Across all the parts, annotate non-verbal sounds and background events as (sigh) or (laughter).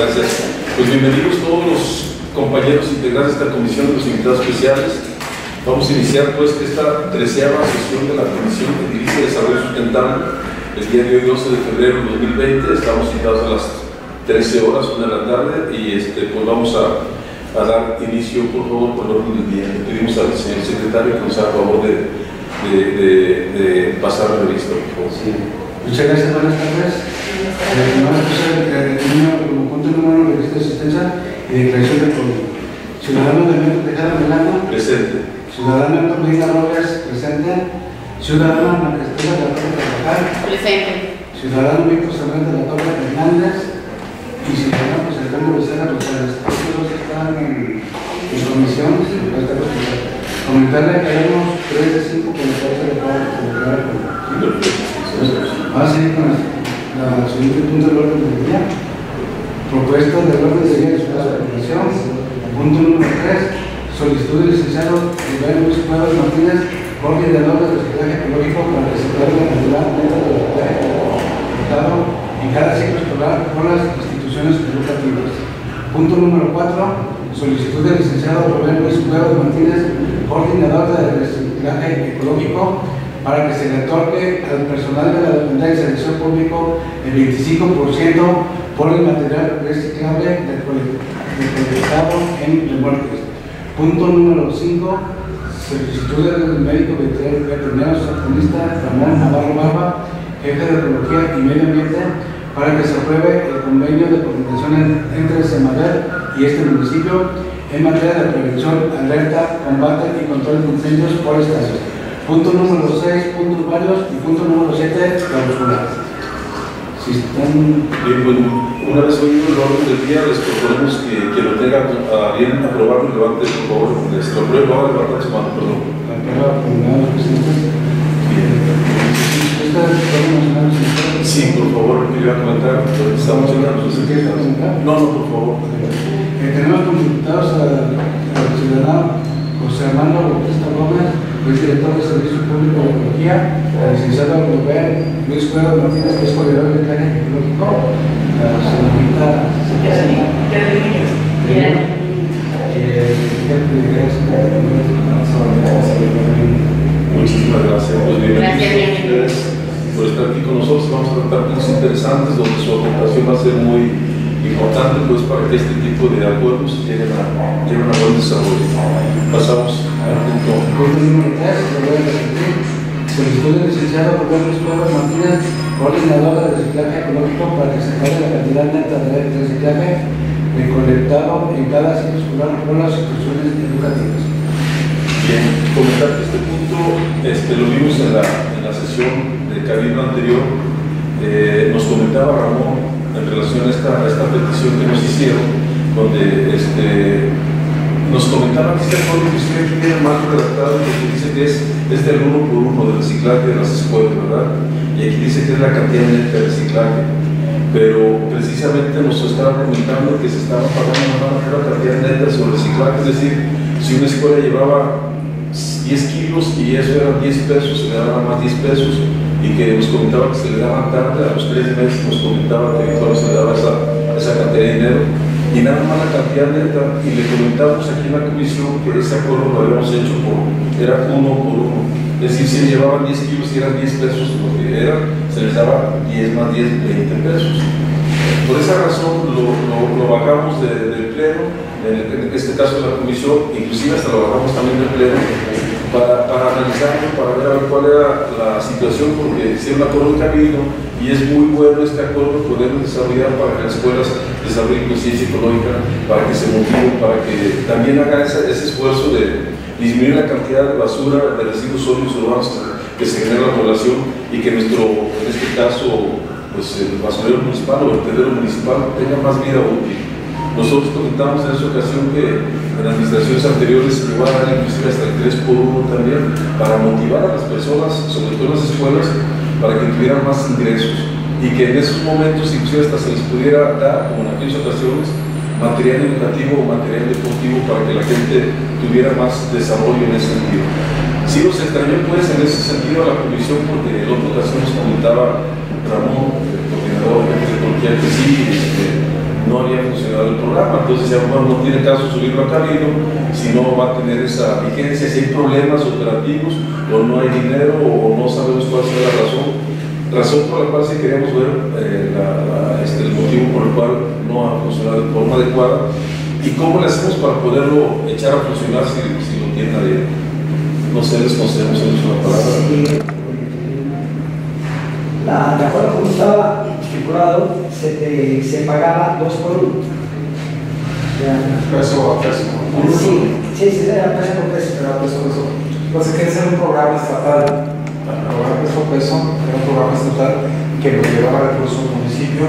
gracias. Pues bienvenidos todos los compañeros integrantes de esta comisión de los invitados especiales. Vamos a iniciar pues esta treceava sesión de la Comisión de Dirige Desarrollo Sustentable el día de hoy, 12 de febrero de 2020. Estamos citados a las 13 horas, una de la tarde, y este, pues vamos a, dar inicio, por favor, el orden del día. Le pedimos al señor secretario que nos haga favor de, de, de, de pasar la revista, por. Sí. Muchas gracias, buenas tardes. Eh, vamos a pasar el punto número uno, registro de asistencia y declaración de COVID. Ciudadano de Metro Tejada Melano, Presente. Ciudadano Héctor Medina Robles, presente. Ciudadano Ana Cristina de la Torre Carvajal, Presente. Ciudadano Víctor Fernández de la Torre Hernández y Ciudadano José Antonio Becerra Rosales. Estos dos están en, en comisión. Comentarle que haremos 3 de 5 con la causa de por Vamos a seguir con la, siguiente punto del orden del día. Propuesta del orden del día de su aprobación. Punto número 3. Solicitud del licenciado Rubén Luis Cuevas Martínez, coordinador de reciclaje ecológico para reciclar la cantidad neta de reciclaje en cada ciclo escolar por las instituciones educativas. Punto número 4. Solicitud del licenciado Rubén Luis Cuevas Martínez, coordinador de reciclaje ecológico para que se le otorgue al personal de la dependencia de servicio público el 25% por el material reciclable recolectado en remolques. Punto número 5. Solicitud del médico veterinario satanista Ramón Navarro Barba, jefe de Ecología y Medio Ambiente, para que se apruebe el convenio de coordinación entre Semader y este municipio en materia de prevención, alerta, combate y control de incendios forestales. Punto número 6, puntos varios y punto número 7, clausura. Si están... Bien, pues, una vez oído el orden del día, les proponemos que, que lo tenga a bien aprobarlo, levante por favor, les lo apruebo, ahora levanta su mano, perdón. La Cámara Comunal de Presidentes. ¿Esta es el Nacional de Presidentes? Sí, por favor, quería comentar, estamos llegando a los ¿Quieres comentar? No, no, por favor. Eh, tenemos al al ciudadano José Armando Bautista Gómez, es director de Servicio Público de Ecología, al licenciado Rubén Luis Cuevas Martínez, que es coordinador de Plan Ecológico, la señorita Bien. Muchísimas gracias. Pues bienvenidos Gracias, a ustedes por estar aquí con nosotros. Vamos a tratar puntos interesantes donde su aportación va a ser muy importante pues, para que este tipo de acuerdos lleguen a, lleguen a buen desarrollo. Pasamos al punto. Punto número 3, lo voy a repetir. Solicitud del licenciado Rubén Luis Cuevas Martínez, coordinador de reciclaje ecológico, para que se pague la cantidad neta de reciclaje recolectado en cada ciclo escolar por las instituciones educativas. Bien, comentar que este punto este, lo vimos en la, en la sesión de cabildo anterior. Eh, nos comentaba Ramón en relación a esta, a esta petición que nos hicieron, donde este, nos comentaba que este acuerdo que usted aquí tiene más redactado que dice que es, es del uno por uno de reciclaje de las escuelas, ¿verdad? Y aquí dice que es la cantidad neta de reciclaje. Pero precisamente nos estaba comentando que se estaba pagando una cantidad neta sobre reciclaje, es decir, si una escuela llevaba 10 kilos y eso eran 10 pesos, se le daban más 10 pesos y que nos comentaba que se le daban tarde, a los 3 meses nos comentaba que Victoria se le daba esa, esa cantidad de dinero y nada más la cantidad neta y le comentamos aquí en la comisión que ese acuerdo lo habíamos hecho por, era uno por uno, es decir, si llevaban 10 kilos y eran 10 pesos lo que era, se les daba 10 más 10, 20 pesos. Por esa razón lo, lo, lo bajamos de- del pleno, en, este caso de la comisión, inclusive hasta lo bajamos también del pleno, para, para analizarlo, para ver a ver cuál era la situación, porque si es un acuerdo cabildo y es muy bueno este acuerdo poder desarrollar para que las escuelas desarrollen conciencia ecológica, para que se motiven, para que también hagan ese, esfuerzo de disminuir la cantidad de basura, de residuos sólidos urbanos que, se genera en la población y que nuestro, en este caso, pues el basurero municipal o el vertedero municipal tenga más vida útil. Nosotros comentamos en esa ocasión que en administraciones anteriores se a inclusive hasta el 3 por 1 también para motivar a las personas, sobre todo en las escuelas, para que tuvieran más ingresos y que en esos momentos inclusive hasta se les pudiera dar, como en aquellas ocasiones, material educativo o material deportivo para que la gente tuviera más desarrollo en ese sentido. Sí nos extrañó pues en ese sentido a la comisión porque en otra ocasión nos comentaba Ramón, el coordinador de tecnología, que sí, este, no había funcionado el programa. Entonces ya no tiene caso subirlo a Cabildo si no va a tener esa vigencia, si hay problemas operativos o no hay dinero o no sabemos cuál es la razón. Razón por la cual sí queríamos ver eh, este, el motivo por el cual no ha funcionado de forma adecuada y cómo le hacemos para poderlo echar a funcionar si, si lo tiene nadie. No sé, les concedemos una palabra. La, de acuerdo estaba estipulado, se, se pagaba dos por uno. Peso a peso. Sí, sí, sí, era peso por peso. Era peso a peso. Entonces, que ser un programa estatal. El programa peso a peso era un programa estatal que nos llevaba recursos al municipio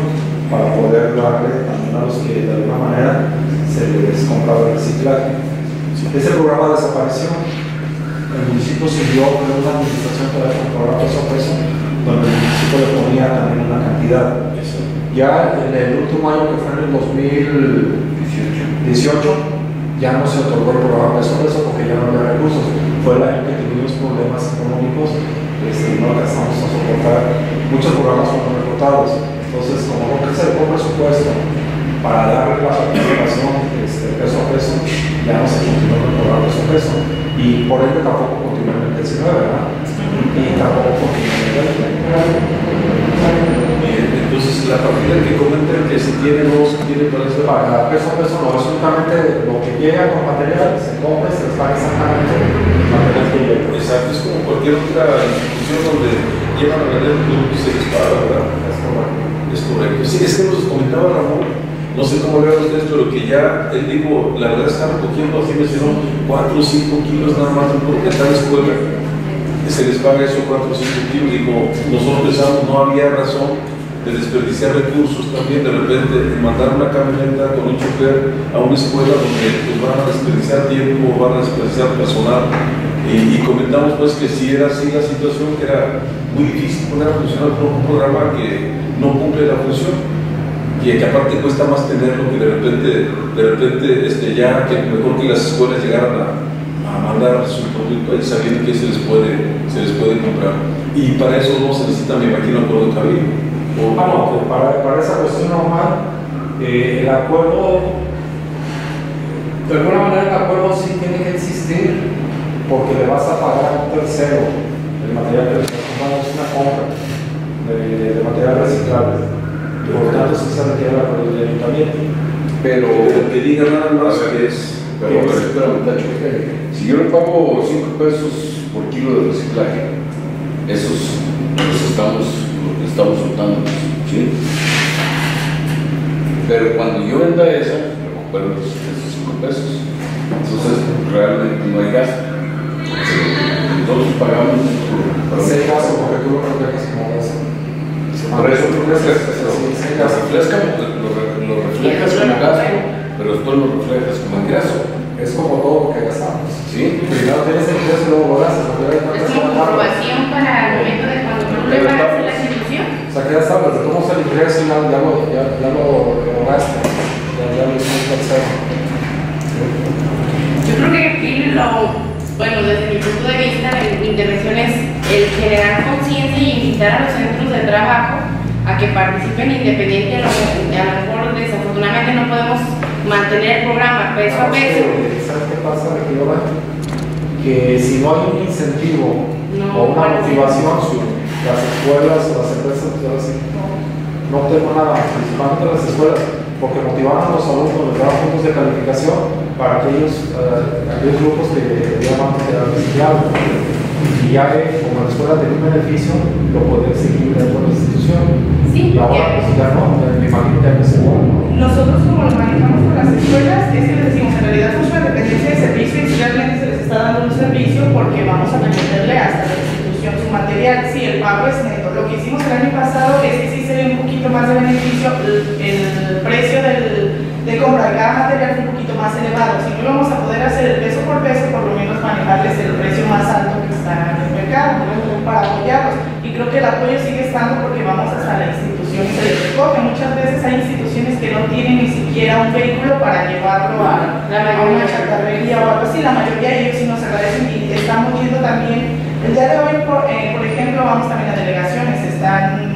para poder darle también a los que de alguna manera se les compraba el reciclaje. Ese programa desapareció. El municipio siguió con una administración para el programa peso a peso donde el municipio le ponía también una cantidad. Ya en el último año que fue en el 2018, ya no se otorgó el programa a peso porque ya no había recursos. Fue el año que tuvimos problemas económicos, este, no alcanzamos a soportar. Muchos programas fueron recortados. Entonces, como no se el presupuesto para darle la participación este, peso a peso, ya no se continuó con el programa peso a peso. Y por ende tampoco continuó en el 19, ¿verdad? Y tampoco continuó entonces, la partida que comentan que si tiene dos, tiene para eso. Para peso a peso, no, es únicamente lo que llega con material, se compra y se les paga exactamente el material que llega. Exacto, es como cualquier otra institución donde llevan a vender un producto y se les paga, ¿verdad? Es correcto. Es correcto. Sí, es que nos comentaba Ramón, no sé cómo vean ustedes, pero que ya, él dijo, la verdad está recogiendo, así mencionó, 4 o 5 kilos nada más de tal escuela se les paga eso 4 o 5 kilos. Digo, nosotros pensamos, no había razón de desperdiciar recursos también, de repente mandar una camioneta con un chofer a una escuela donde pues, van a desperdiciar tiempo, van a desperdiciar personal. Y, comentamos pues que si era así la situación, que era muy difícil poner a funcionar un programa que no cumple la función y que aparte cuesta más tenerlo que de repente, de repente este, ya que mejor que las escuelas llegaran a mandar su producto ahí sabiendo que se les puede, se les puede comprar. Y para eso no se necesita, me imagino, acuerdo de cabello. Ah, no, para, para esa cuestión normal, eh, el acuerdo, de alguna manera el acuerdo sí tiene que existir porque le vas a pagar a un tercero el material que le estás comprando, es una compra de, de material reciclable. Por lo tanto, sí se requiere el acuerdo del ayuntamiento. Pero que diga nada más que es pero, pero Tacho, si yo le pago 5 pesos por kilo de reciclaje, esos los estamos, los estamos soltando, ¿sí? Pero cuando yo venda esa, recupero esos 5 pesos. Entonces, realmente no hay gasto. Nosotros pagamos por ese gasto porque tú lo reflejas como gasto. Por eso lo reflejas, lo reflejas como gasto pero después lo reflejas como ingreso. Es como todo lo que gastamos. El luego lo. Es como comprobación para el momento de cuando tú le pagas a la institución. O sea, que ya sabes, tomas el ingreso y ya, ya, lo, ya, ya lo, lo gastas. Ya, ya lo hicimos tercero. Yo creo que aquí lo, bueno, desde mi punto de vista, la intervención es el generar conciencia y invitar a los centros de trabajo a que participen independientemente, a lo mejor desafortunadamente no podemos mantener el programa peso a peso. ¿Sabes qué pasa, Que si no hay un incentivo o una motivación, las escuelas o las empresas, pues no tengo nada, principalmente las escuelas, porque motivaban a los alumnos, les daban puntos de calificación para aquellos, uh, aquellos grupos que llaman reciclado. Y ya ve, como la escuela tenía un beneficio, lo podían seguir dentro de la institución. Sí, y ahora pues ya no, me imagino que es igual. Nosotros como lo manejamos con las escuelas, es que decimos, en realidad una dependencia de servicio porque vamos a meterle hasta la institución su material. Sí, el pago es neto. Lo que hicimos el año pasado es que sí se ve un poquito más de beneficio, el, precio del, de compra de cada material fue un poquito más elevado. Si no vamos a poder hacer el peso por peso, por lo menos manejarles el precio más alto que está en el mercado para apoyarlos. Y creo que el apoyo sigue estando porque vamos hasta la institución y se les recoge. Muchas veces hay instituciones que no tienen ni siquiera un vehículo para llevarlo a, a una chatarrería o algo así. La mayoría de ellos sí nos agradecen y estamos viendo también. El día de hoy, por, eh, por ejemplo, vamos también a delegaciones. Están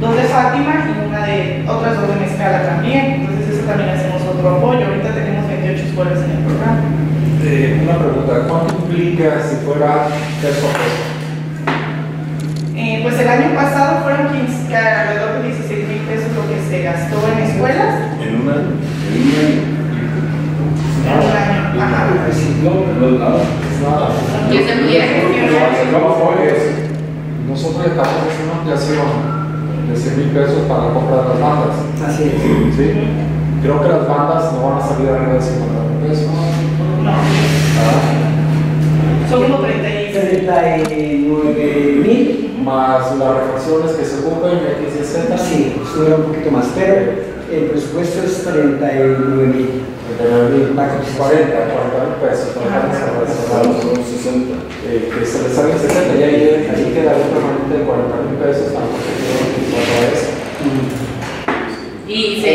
dos de Fátima y una de otras dos de Mezcala también. Entonces, eso también nuestro apoyo. Ahorita tenemos 28 escuelas en el programa. Eh, una pregunta, ¿cuánto implica si fuera peso a peso? Eh, pues el año pasado fueron 15, que alrededor de 16 se gastó en escuelas En un año. en un año. Ajá. Nosotros le estamos haciendo una ampliación de 100 mil pesos para la compra de las bandas. Así es. ¿sí? Creo que las bandas no van a salir arriba de 50 mil pesos. No, Ah, son como 36. 39 mil. Más las refacciones que se ocupen, X y Z. Sí, estuviera un poquito más, pero el presupuesto es 39 mil. 39 mil, 40, 40 mil pesos. para. Son 60. eh, que se les salga 60 y ahí, ahí queda un permanente de 40 mil pesos para utilizar eso. Y se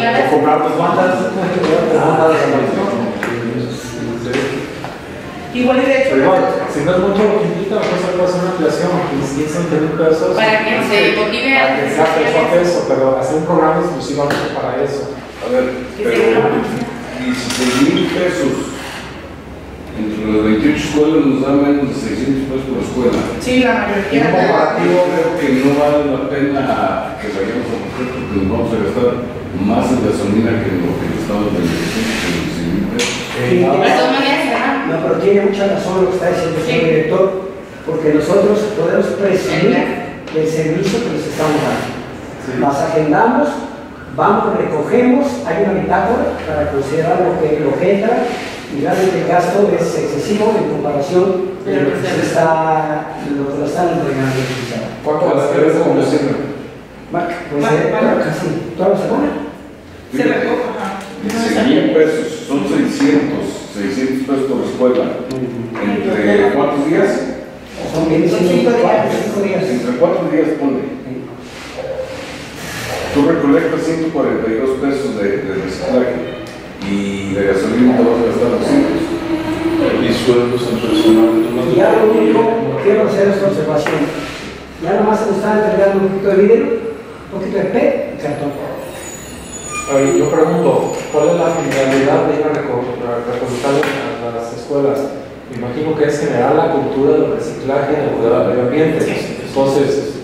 la comprar dos bandas, (laughs) salvación. Igual y de hecho, si no es mucho se puede hacer una ampliación, 15 mil pesos. Para que se motive a Para que sea peso a peso, pero hacer un programa exclusivamente para eso. A ver, pero sea una- 16 mil pesos entre las 28 escuelas nos da menos de 600 pesos por escuela. sí, la mayoría. Y como comparativo creo que no vale la pena que vayamos a mujer porque nos vamos a gastar más en gasolina que en lo que gastamos en el 16 mil pesos. Sí. De todas maneras, se van. No, pero tiene mucha razón lo que está diciendo el señor Sí. director, porque nosotros podemos presumir del servicio que les estamos dando. Las agendamos, vamos, recogemos, hay una bitácora para considerar lo que, lo que entra y realmente el gasto es excesivo en comparación de lo que se está, lo que lo están entregando. ¿Cuánto ¿Cuál las la como condición? Pues Vale, eh, vale. casi toda la semana. Se recoge. ajá. 16 mil pesos, son 600, 600 pesos por escuela. ¿Entre cuántos días? Son 25 Son cinco días. Entre cuatro días ponle. Tú recolectas 142 pesos de, de reciclaje y de gasolina te vas a gastar 200. Y sueldos en personal. Y ya lo único, quiero hacer esta observación. Ya nada más se nos está entregando un poquito de vidrio, un poquito de PET y cartón. Oye, yo pregunto, ¿cuál es la finalidad de ir a recolectar a las escuelas? Me imagino que es generar la cultura del reciclaje en el cuidado del medio ambiente. Entonces,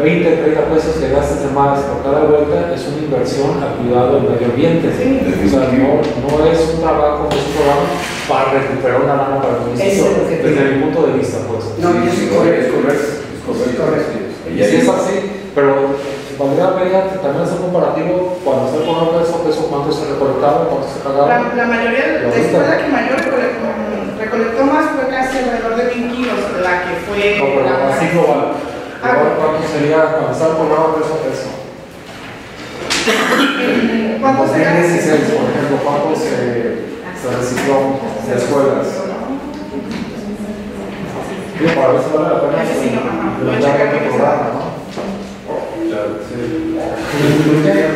20, 30 pesos que gastas de más por cada vuelta es una inversión al cuidado del medio ambiente. O sea, no, no es un trabajo, es un programa para recuperar una lana para el municipio, desde mi punto de vista, pues. No, Sí, es sí, correcto. es. Y si es así, pero valdría la pena también hacer un comparativo cuando se pone peso, peso, cuánto se recolectaba, cuánto se La, pagaba. la mayoría, la escuela que mayor recolectó, más fue casi alrededor de mil kilos, la que fue No, pero la así global. Ah, ¿Cuánto sería cuando está el programa peso a peso? ¿Cuánto En será? 2016, por ejemplo, ¿cuánto se, se recicló de escuelas? Digo, para ver si vale la pena Ese sí, no, ajá. Voy a implementar checar qué programa, ¿no? Eh,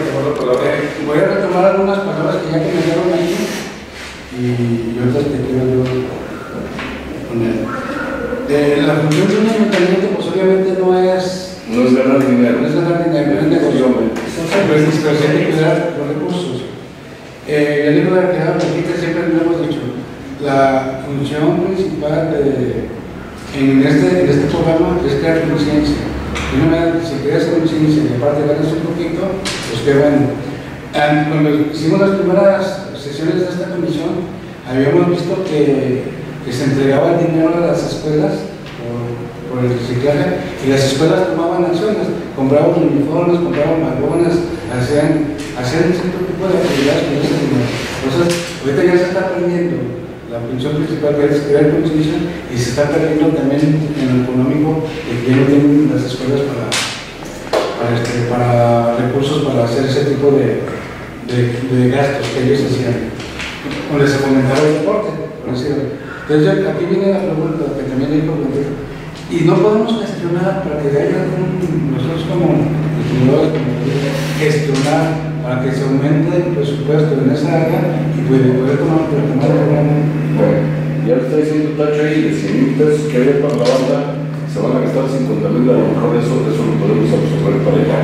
Voy a retomar algunas palabras que ya comentaron ahí y otras que quiero la función de un ayuntamiento, pues obviamente no es, No es ganar dinero. no es ganar dinero, es negocio. Pero es dispersión cuidar los recursos. Eh, el libro de arqueado siempre lo hemos dicho, la función principal de, en, este, en este programa es crear conciencia. De una manera, si creas conciencia y aparte ganas un poquito, pues qué bueno. Ah, Cuando hicimos las primeras sesiones de esta comisión, habíamos visto que, que se entregaba el dinero a las escuelas por, el reciclaje y las escuelas tomaban acciones, compraban uniformes, compraban vagones, hacían, hacían cierto tipo de actividades con ese dinero. Entonces, ahorita ya se está perdiendo la función principal que es crear conciencia y se está perdiendo también en lo económico que ya no tienen las escuelas para, para, este, recursos para hacer ese tipo de, de, gastos que ellos hacían. Donde se fomentaba el deporte, por decirlo. Entonces, aquí viene la pregunta que también dijo. Y no podemos gestionar para que haya un- nosotros como gestionar para que se aumente el presupuesto en esa área y puede poder tomar, tomar. Bueno, ya lo está diciendo Tacho ahí, de 100 mil pesos que había para la banda, se van a gastar 50 mil, a lo mejor eso, eso lo podemos absorber para allá.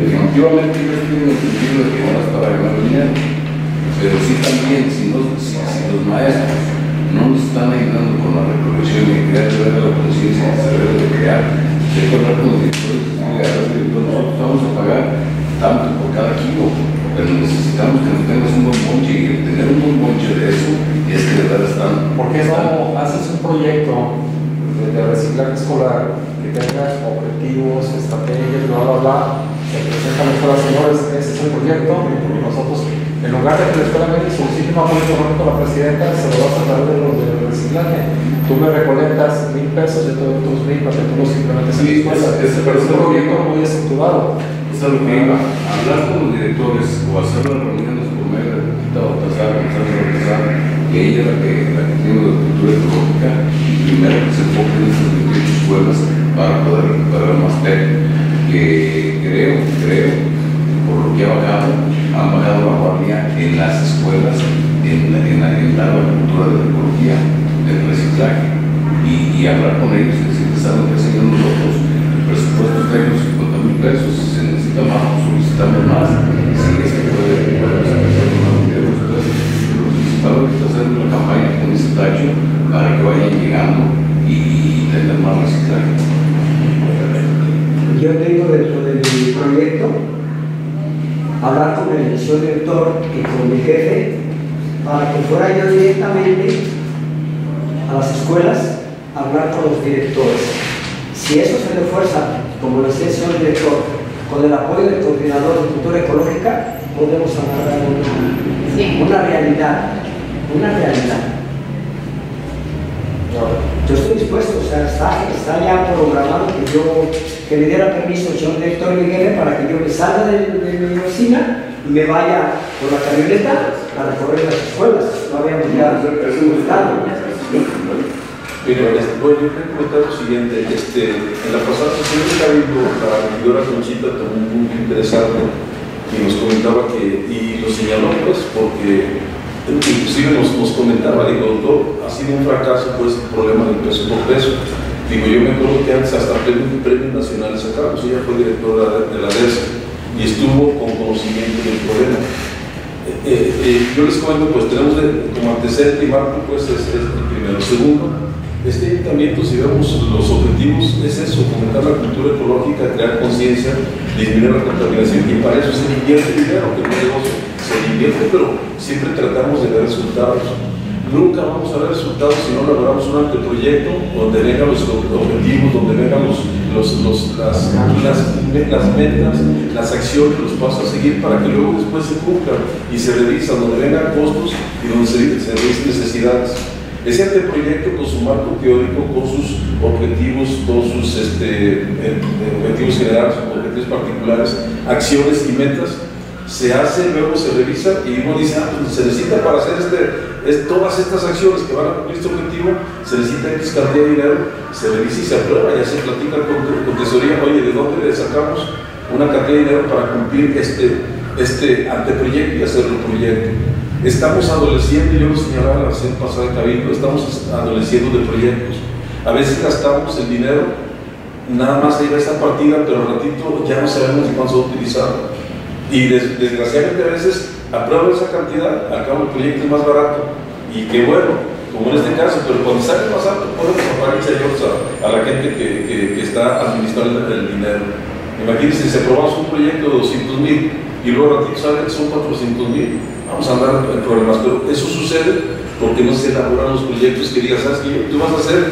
Definitivamente ellos tienen el sentido de que no es para ganar dinero, pero sí también, si, no, si, si los maestros no nos están ayudando con la recolección y crear de la conciencia que se debe de crear, que hablar con los directores, los directores, nosotros vamos a pagar tanto por cada kilo, pero necesitamos que nos tengas un buen bonche y tener un buen bonche de eso es que de verdad están... ¿Por qué no haces un proyecto de, de reciclaje escolar que tenga objetivos, estrategias, bla, bla, bla? Se presenta a escuela, señores, ese es el proyecto, y nosotros, en lugar de que la escuela media solicite un apoyo económico a la presidenta, se lo vas a dar de los del reciclaje. Tú me recolectas mil pesos de todos tus mil para que tú los implementes en la escuela. Pero es un proyecto muy estructurado. Es lo que iba. Hablar con los directores o hacer las reuniones por medio de Lupita Baltasar, González Baltasar, que ella es la que, la que tiene la cultura ecológica, y primero que se enfoque en esas 28 escuelas para poder recuperar más TEC, que creo, creo, por lo que ha bajado, han la guardia en las escuelas, en, en, en la cultura de la ecología, del reciclaje, y, hablar con ellos y decirles, ¿saben qué hacen nosotros? El presupuesto tenemos 50 mil pesos, si se necesita más, solicitamos más, si es que puede, podemos con más dinero, entonces, lo principal es hacer una campaña con ese tacho para que vayan llegando y, y tener más reciclaje. Yo tengo dentro de mi proyecto hablar con el señor director y con mi jefe para que fuera yo directamente a las escuelas a hablar con los directores. Si eso se refuerza, como lo decía el señor director, con el apoyo del coordinador de cultura ecológica, podemos agarrar una, Sí. una realidad, una realidad. Yo estoy dispuesto, o sea, está, está ya programado que yo, que le diera permiso al señor director Miguel para que yo me salga de, de mi oficina y me vaya con la camioneta a recorrer las escuelas. No habíamos ya buscado. Mira, bueno, yo quería comentar lo siguiente. Este, en la pasada sesión de Cabildo, la regidora Conchita tomó un punto interesante y nos comentaba que, y lo señaló pues, porque inclusive nos, comentaba, digo, doctor, ha sido un fracaso pues el problema del peso por peso. Digo, yo me acuerdo que antes hasta premios, premios nacionales sacamos, ella fue directora de la DES y estuvo con conocimiento del problema. Eh, eh, yo les cuento, pues tenemos de- como antecedente y marco, pues es, es el primero. Segundo, este ayuntamiento, si vemos los objetivos, es eso, fomentar la cultura ecológica, crear conciencia, disminuir la contaminación y para eso se invierte dinero, que no es negocio, se invierte, pero siempre tratamos de ver resultados. Nunca vamos a ver resultados si no elaboramos un anteproyecto donde vengan los objetivos, donde vengan los, los, los- las, las, metas, las acciones, los pasos a seguir para que luego después se cumplan y se revisan, donde vengan costos y donde se, se revisen necesidades. Ese anteproyecto con su marco teórico, con sus objetivos, con sus este, eh, objetivos generales, objetivos particulares, acciones y metas, se hace, luego se revisa y uno dice, ah, pues se necesita para hacer este, es, todas estas acciones que van a cumplir este objetivo, se necesita X cantidad de dinero, se revisa y se aprueba, ya se platica con, con tesorería, oye, ¿de dónde le sacamos una cantidad de dinero para cumplir este, este anteproyecto y hacerlo proyecto? Estamos adoleciendo, yo lo señalaba la sesión pasada de Cabildo, estamos adoleciendo de proyectos. A veces gastamos el dinero, nada más ir a esa partida, pero al ratito ya no sabemos cuándo se va a utilizar. Y des- desgraciadamente a veces aprueban esa cantidad, al cabo el proyecto es más barato. Y qué bueno, como en este caso, pero cuando sale más alto podemos apagar a, a la gente que, está administrando el dinero. Imagínense, si aprobamos un proyecto de 200 mil y luego ratito sale que son 400 mil, vamos a andar en problemas. Pero eso sucede porque no se elaboran los proyectos que digas, ¿sabes qué? Tú vas a hacer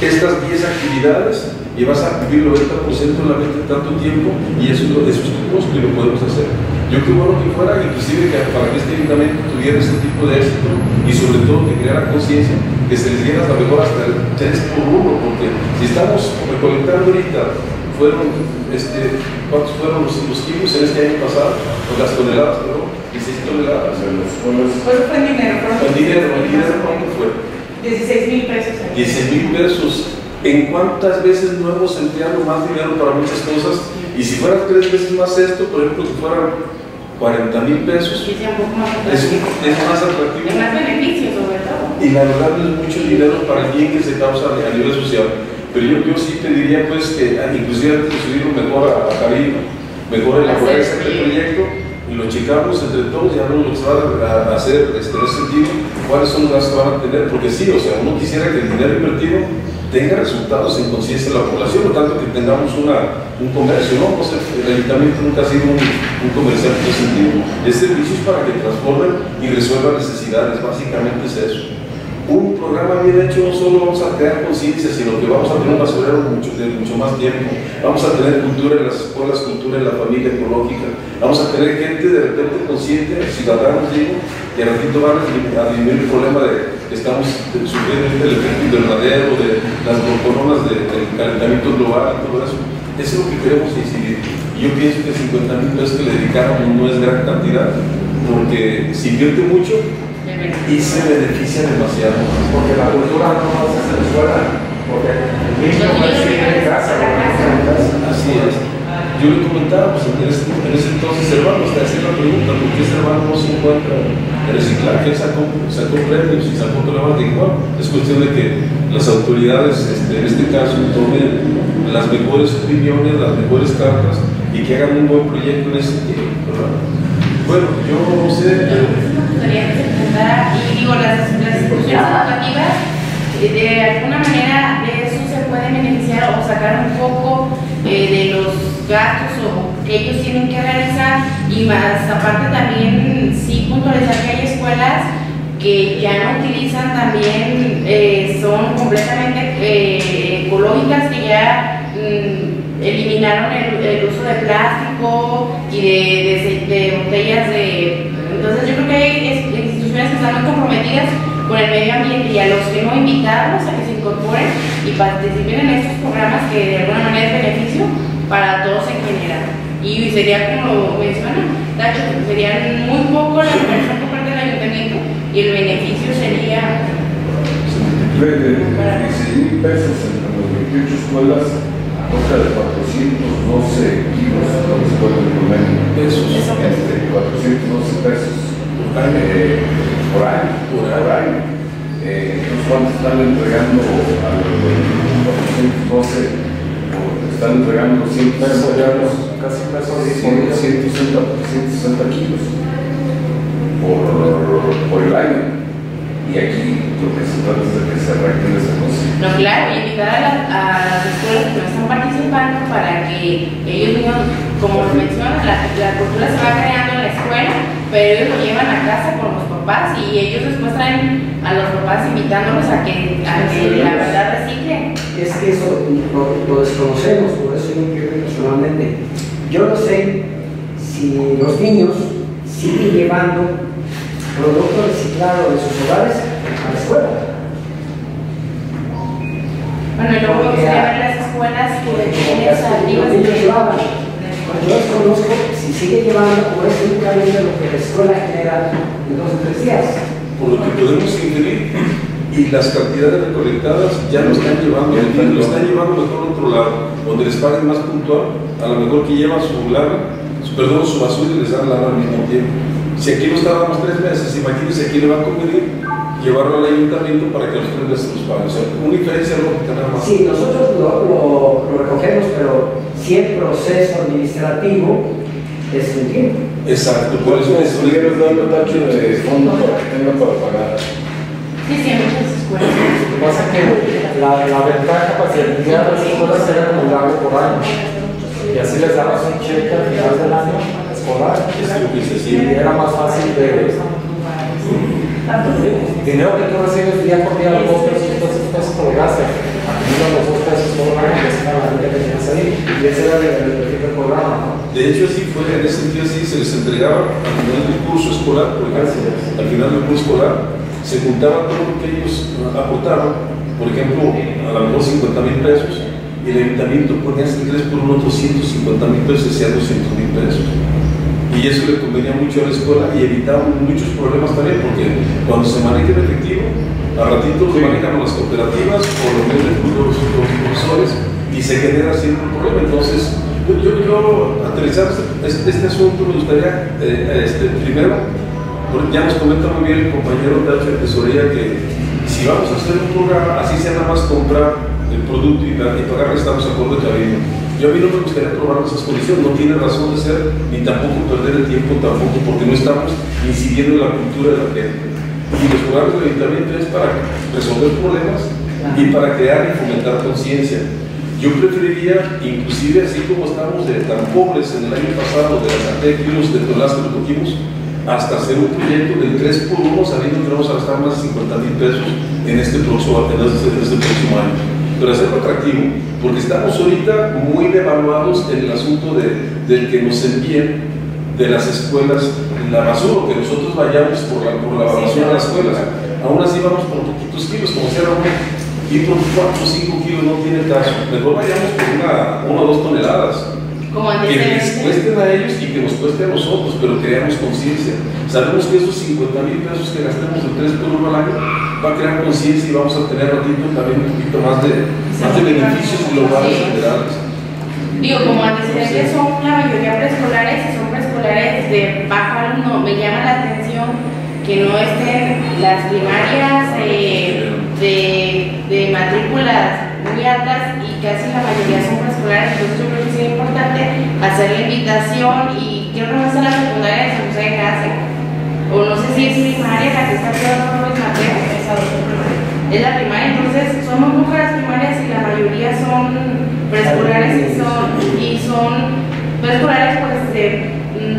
estas 10 actividades y vas a vivir el 90% en la mente tanto tiempo y eso, eso es tu costo y lo podemos hacer. Yo qué bueno que fuera, inclusive que para que este ayuntamiento tuviera este tipo de éxito y sobre todo que creara conciencia, que se les diera a lo mejor hasta el 3 por 1, porque si estamos recolectando ahorita, fueron, este, ¿cuántos fueron los, los kilos en este año pasado? O las toneladas, perdón, 16 toneladas. Pues fue en dinero, fueron El dinero, el dinero, ¿cuánto fue? 16 mil pesos. 16 mil pesos. ¿En cuántas veces no hemos empleado más dinero para muchas cosas? Y si fueran tres veces más esto, por ejemplo, que fueran 40 mil pesos, es, es más atractivo. De más beneficios, sobre todo. Y la verdad no es mucho dinero para el bien que se causa a nivel social. Pero yo, yo sí pediría pues que, ah, inclusive antes de subirlo mejor a, a Cabildo, mejor elaborar Hacer este proyecto y lo checamos entre todos y hablamos lo que se va a, a hacer este, en ese sentido, cuáles son los gastos que van a tener, porque sí, o sea, uno quisiera que el dinero invertido tenga resultados en conciencia de la población, no tanto que tengamos una, un comercio, ¿no? Sea, el ayuntamiento nunca ha sido un, comercial en sentido. Es servicios para que transformen y resuelvan necesidades, básicamente es eso un programa bien hecho no solo vamos a crear conciencia, sino que vamos a tener un basurero mucho, de mucho más tiempo. Vamos a tener cultura en las escuelas, cultura en la familia ecológica. Vamos a tener gente de repente consciente, ciudadanos, digo, que al ratito van a disminuir el problema de estamos sufriendo el efecto invernadero, de las coronas de, del calentamiento global y todo eso. Eso es lo que queremos incidir. Y yo pienso que 50 mil pesos que le dedicáramos no es gran cantidad, porque si invierte mucho, y se beneficia demasiado. Porque la cultura no se en escuela, porque el niño puede seguir en casa, ¿no? Así es. Yo le comentaba, pues en ese, en ese entonces hermano, te hacía la pregunta, ¿por qué ese hermano no se encuentra en reciclaje? Él sacó, sacó premios y sacó problemas de igual. Es cuestión de que las autoridades, este, en este caso, tomen las mejores opiniones, las mejores cartas y que hagan un buen proyecto en ese sentido. ¿verdad? Bueno, yo no sé. Me gustaría que se presentara, y digo, las, las instituciones educativas, eh, de alguna manera de o sacar un poco eh, de los gastos o que ellos tienen que realizar y más aparte también sí puntualizar que hay escuelas que ya no utilizan también, eh, son completamente eh, ecológicas, que ya mm, eliminaron el, uso de plástico y de, botellas de... Entonces yo creo que hay es- instituciones que están muy comprometidas con el medio ambiente y a los que no invitarlos a que se incorporen y participen en estos programas que de alguna manera es beneficio para todos en general. Y sería como lo menciona, Tacho, serían muy poco la inversión por parte del ayuntamiento y el beneficio sería De 16 mil pesos entre las 28 escuelas, cerca de 412 kilos por escuela en promedio. Pesos. Eso. Este, 412 pesos Por año. eh, por año. Por año. Eh, entonces, ¿cuánto están entregando a los 412? O Están entregando 100 Peso pesos ya los casi peso 160, 160 kilos por, por el año. Y aquí lo que se trata es de que se arregle esa cosa. No, claro, y invitar a las, a las escuelas que no están participando para que ellos mismos, como lo mencionan, la, la cultura se va creando en la escuela, pero ellos lo llevan a casa con los papás y ellos después traen a los papás invitándolos a que, a que la verdad reciclen. Es que eso lo, lo desconocemos, por eso yo quiero personalmente. Yo no sé si los niños siguen llevando producto reciclado de sus hogares a la escuela. Bueno, y luego a- ver las escuelas que tienen los niños llevaban. Yo desconozco si sigue llevando como es únicamente lo que la escuela genera en dos o tres días. Por lo que podemos inferir, y las cantidades recolectadas ya lo están llevando, lo están llevando mejor a otro lado, donde les paguen más puntual, a lo mejor que llevan su lana, su, perdón, su basura y les dan lana al mismo tiempo. Si aquí nos tardamos tres meses, imagínense aquí le va a convenir llevarlo al ayuntamiento para que los tres meses los paguen. O sea, una diferencia lógica nada más. Sí, nosotros lo, lo- lo recogemos, pero si el proceso administrativo es un tiempo. Exacto, por eso es estuvieron dando tacho de fondo para que tengan para pagar. Sí, sí, hay muchas escuelas. Lo que pasa es que la, la ventaja para que el las escuelas era acumularlo por año. Y así les dabas un cheque al final del año escolar. Es lo que se Y era más fácil de. Dinero que tú recibes día por día, los dos pesos, dos pesos por gasto. Acumulan los dos pesos por un año es una ahí. Y ese era del programa, ¿no? De hecho, así fue, en ese sentido, así se les entregaba al final del curso escolar, por ejemplo, al final del curso escolar, se juntaba todo lo que ellos aportaban, por ejemplo, a lo mejor 50 mil pesos, y el ayuntamiento ponía ese 3 por uno, 250 mil pesos, decía 200 mil pesos. Y eso le convenía mucho a la escuela y evitaba muchos problemas también, porque cuando se maneja el efectivo, a ratito lo manejan las cooperativas o lo venden los, los profesores y se genera siempre un problema. Entonces, yo, yo, yo aterrizar este, este asunto me gustaría, eh, este, primero, ya nos comenta muy bien el compañero Tacho de Tesorería que si vamos a hacer un programa, así sea nada más comprar el producto y, y pagar, estamos a acuerdo de cabello. Yo a mí no me gustaría aprobar esas condiciones, no tiene razón de ser, ni tampoco perder el tiempo tampoco, porque no estamos incidiendo en la cultura de la gente. Y los programas del ayuntamiento es para resolver problemas y para crear y fomentar conciencia. Yo preferiría, inclusive así como estamos de tan pobres en el año pasado de la cantidad de kilos de toneladas que recogimos, hasta hacer un proyecto del 3 por 1 sabiendo que vamos a gastar más de 50 mil pesos en este próximo, en este, en este próximo año. Pero hacerlo atractivo, porque estamos ahorita muy devaluados en el asunto de, del que nos envíen de las escuelas la basura, que nosotros vayamos por la, por la basura de las escuelas. Aún así vamos por poquitos kilos, como sea y por 4 o 5 kilos no tiene caso. Mejor vayamos por una, una o dos toneladas que les cuesten a ellos y que nos cueste a nosotros, pero creamos conciencia. Sabemos que esos 50 mil pesos que gastamos el 3 por 1 al año va a crear conciencia y vamos a tener ratito también un poquito más de, más de beneficios globales generales. Digo, como antecedentes son la mayoría preescolares y son preescolares de bajo alumno. Me llama la atención que no estén las primarias eh, de, de matrículas muy altas y casi la mayoría son preescolares. Entonces yo creo que es importante hacer la invitación y no está la secundaria de San José de Case. O no sé si es primaria la que está quedando Luis Mateo. Es la primaria, entonces son muy pocas las primarias y la mayoría son preescolares y son, y son preescolares pues de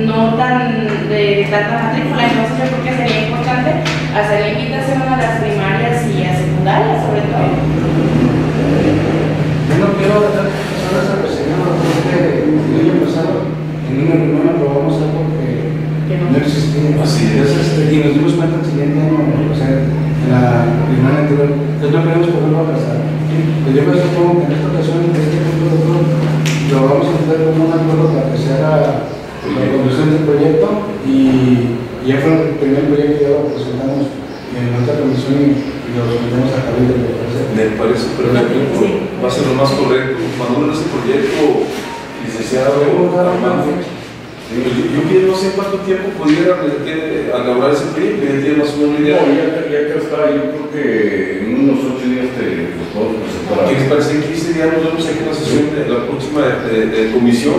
no tan de, de tanta matrícula, entonces yo creo que sería importante hacer la invitación a las primarias y a secundarias sobre todo. Yo no quiero dejar pasar esa reseña porque el año pasado en una reunión aprobamos algo que no. no existía. Así es. Este, y nos dimos cuenta el siguiente año, o sea, en la primaria anterior, entonces no queremos volverlo a pasar. Pues yo me supongo que en esta ocasión, en este punto de todo, lo vamos a hacer como un acuerdo para que se haga la conclusión del proyecto y, y ya fue el primer proyecto que ya lo presentamos en otra comisión y, y lo sometemos a. ¿me parece? Me parece perfecto, va a ser lo más correcto. Cuando uno ese proyecto, licenciado Armando, yo, yo quiero no sé cuánto tiempo pudiera eh, elaborar ese proyecto, ya tiene más o menos una idea. No, ya, ya que está, yo creo que en unos ocho días te los podemos presentar. ¿Qué les parece? En 15 días nos vemos aquí en la sesión de la próxima de, de comisión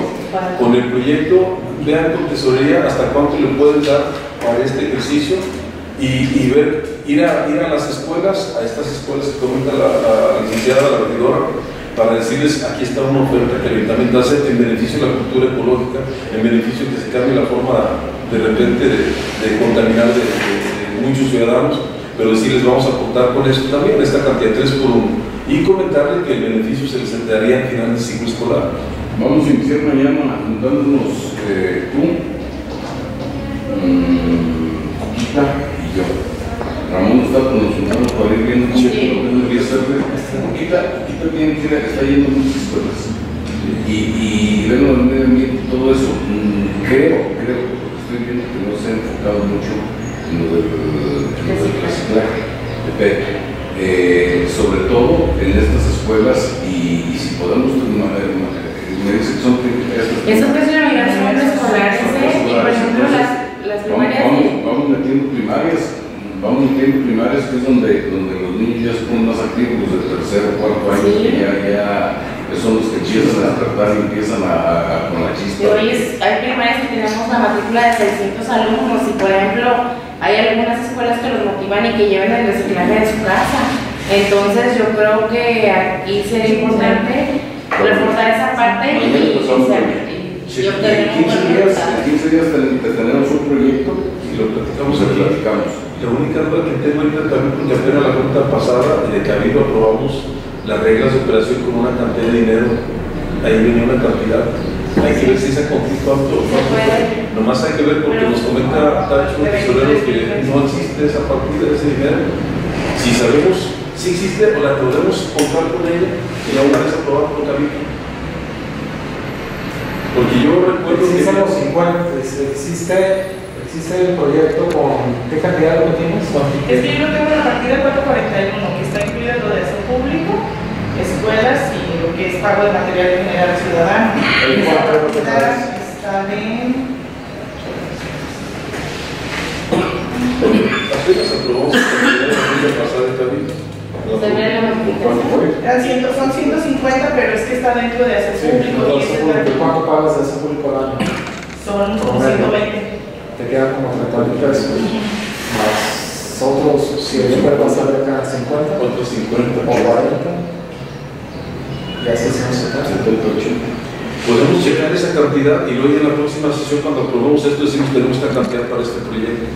con el proyecto, vean con tesorería hasta cuánto le pueden dar para este ejercicio y, ver, ir a, ir a las escuelas, a estas escuelas que comenta la, la licenciada, la regidora, para decirles aquí está una oferta que el ayuntamiento hace en beneficio de la cultura ecológica, en beneficio de que se cambie la forma de repente de, contaminar de, muchos ciudadanos, pero decirles vamos a aportar con eso también, esta cantidad 3 por 1, y comentarle que el beneficio se les daría al final del ciclo escolar. Vamos a iniciar mañana juntándonos eh, tú, y yo. Ramón está juntamos para ir viendo Sí. lo que debería hacer. Coquita, Coquita tiene que está yendo muchas escuelas. Y, y ver el medio ambiente y todo eso. mm, Creo, creo, porque estoy viendo que no se ha enfocado mucho en lo del, reciclaje de PET. Eh, sobre todo en estas escuelas y, y si podemos ma- ma- eh, me dice que son estas Esos que mayoría son preescolares, ¿eh? Y por ejemplo las, las primarias vamos, de... metiendo primarias, vamos metiendo primarias que es donde, donde los niños ya ponen más activos, los del tercero, cuarto año, Sí. que ya, ya son los que empiezan a tratar y empiezan a, a- a- con la De chispa. hoy es- hay primarias que tenemos la matrícula de 600 alumnos y por ejemplo hay algunas escuelas que los motivan y que llevan el reciclaje de su casa. Entonces yo creo que aquí sería importante reforzar esa parte y, y Sí, en un 15 buen días, en 15 días te- te tenemos un proyecto Y lo platicamos a aquí. platicamos. La única duda que tengo ahorita también, porque apenas la junta pasada de Cabildo aprobamos las reglas de operación con una cantidad de dinero, ahí venía una cantidad. Hay que ver si esa conflicto auto. Se. Nomás hay que ver porque nos comenta Tacho Tesorero que no existe esa partida, ese dinero. Si sabemos si existe o la podemos comprar con ella y la una vez aprobada por Cabildo. Porque yo recuerdo que. Existen los 50, es- existe, existe el proyecto con, ¿qué cantidad lo tienes? Es que yo lo tengo en la partida 441, que está incluido lo de aseo público, escuelas y lo que es pago de material general ciudadano. ¿El cuatro está en Apenas aprobamos la pasada de Se ve la notificación. Eran ciento- son 150, pero es que está dentro de hacer Sí, público. entonces, ese ¿cuánto- término ¿cuánto pagas de ese público al año? Son como 120. Te quedan como 30 mil pesos. Más otros, si el puede pasar de acá 50 o Otros 50. 40. Y así se nos 78. Podemos checar esa cantidad y luego en la próxima sesión cuando aprobemos esto decimos tenemos esta cantidad para este proyecto.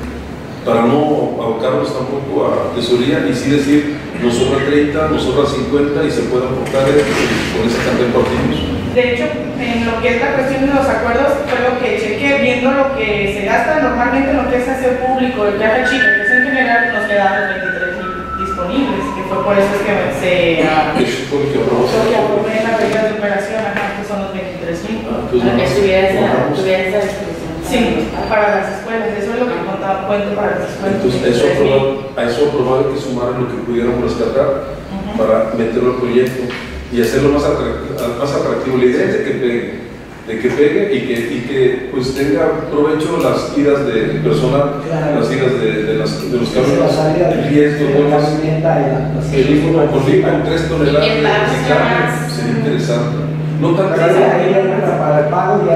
Para no abocarnos tampoco a tesorería y sí decir nos sobra 30, nos sobra 50 y se puede aportar y con esa cantidad partimos. De hecho, en lo que es la cuestión de los acuerdos, fue lo que chequé, viendo lo que se gasta normalmente en lo que es hacer público, el caja chica, que es en general, nos quedaban los 23 mil disponibles, que fue por eso es que se, ah, Eso fue lo que aprobé en la regla de operación, ajá, que son los 23 mil. Ah, pues Para que nada más tuviera esa, esa discusión. Sí, para las escuelas, eso contaba, cuento para las escuelas. Entonces, a eso, 23,000. aprobado, a eso hay que sumar lo que pudiéramos rescatar Ujú. para meterlo al proyecto y hacerlo más atractivo. Más atractivo. La idea es de que pegue, de que pegue y que, y que pues tenga provecho las idas de personal, Claro. las idas de, de, las, de los Es la caminos, salida el riesgo, el hijo con tres toneladas el de más. sería interesante. No el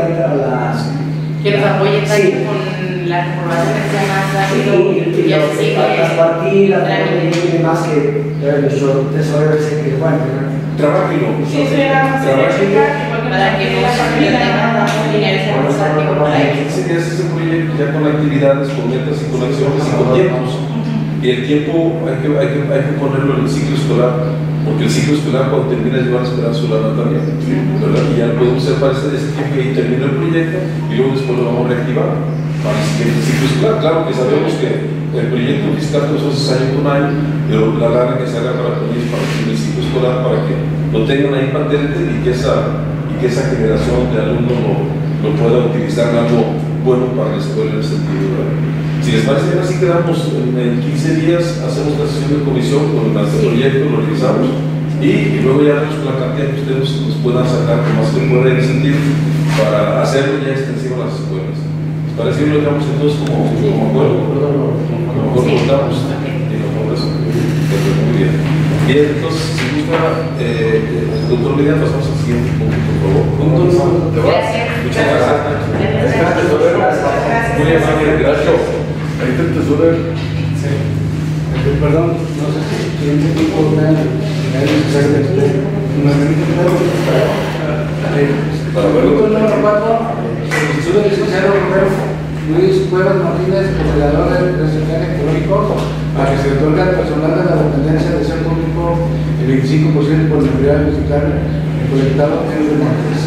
entra la... Que nos apoye Sí. también con la que sea más Sí, rápido y, y y así las partidas, y demás que eh, nuestro tesorero dice que bueno, Trabájelo. Sí, eso más que para que la no se partida. tenga más más. 15 días ese proyecto ya con actividades, con metas y con acciones y con tiempos. Y el tiempo hay que, hay que, hay que ponerlo en el ciclo escolar, porque el ciclo escolar cuando termina es llevar esperanza solar también, ¿verdad? Y ya lo podemos hacer para ese, ese tiempo y termina el proyecto y luego después lo vamos a reactivar para el siguiente ciclo escolar. Claro que sabemos que el proyecto fiscal que nosotros es año con año, pero la larga que se haga para el para el ciclo escolar, para que lo tengan ahí patente y que esa, y que esa generación de alumnos lo, lo pueda utilizar en algo bueno para la escuela en ese sentido. ¿verdad? Si les parece bien, así quedamos en, en 15 días, hacemos la sesión de comisión con el proyecto, lo revisamos y, y luego ya vemos la cantidad que ustedes nos puedan sacar, que más se pueda en sentido, para hacerlo ya extensivo a las escuelas. ¿Les parece bien? Lo dejamos entonces como, como acuerdo. A lo mejor Sí. votamos y lo pongas. Muy bien. Bien, entonces, si gusta, eh, el doctor Median, pasamos al siguiente punto, por favor. Punto número- ¿Te vas? Gracias. Muchas gracias. Gracias, tesorero. Muy amable, gracias. Ahí está el tesorero. Sí. Eh, Perdón, no sé si tipo de exactamente. ¿Me permite Para verlo. Punto número 4. Solicitud del licenciado Roberto Luis Cuevas Martínez, coordinador de reciclaje ecológico, a que se otorga al personal de la dependencia de ser público el 25% por material reciclable recolectado en los montes.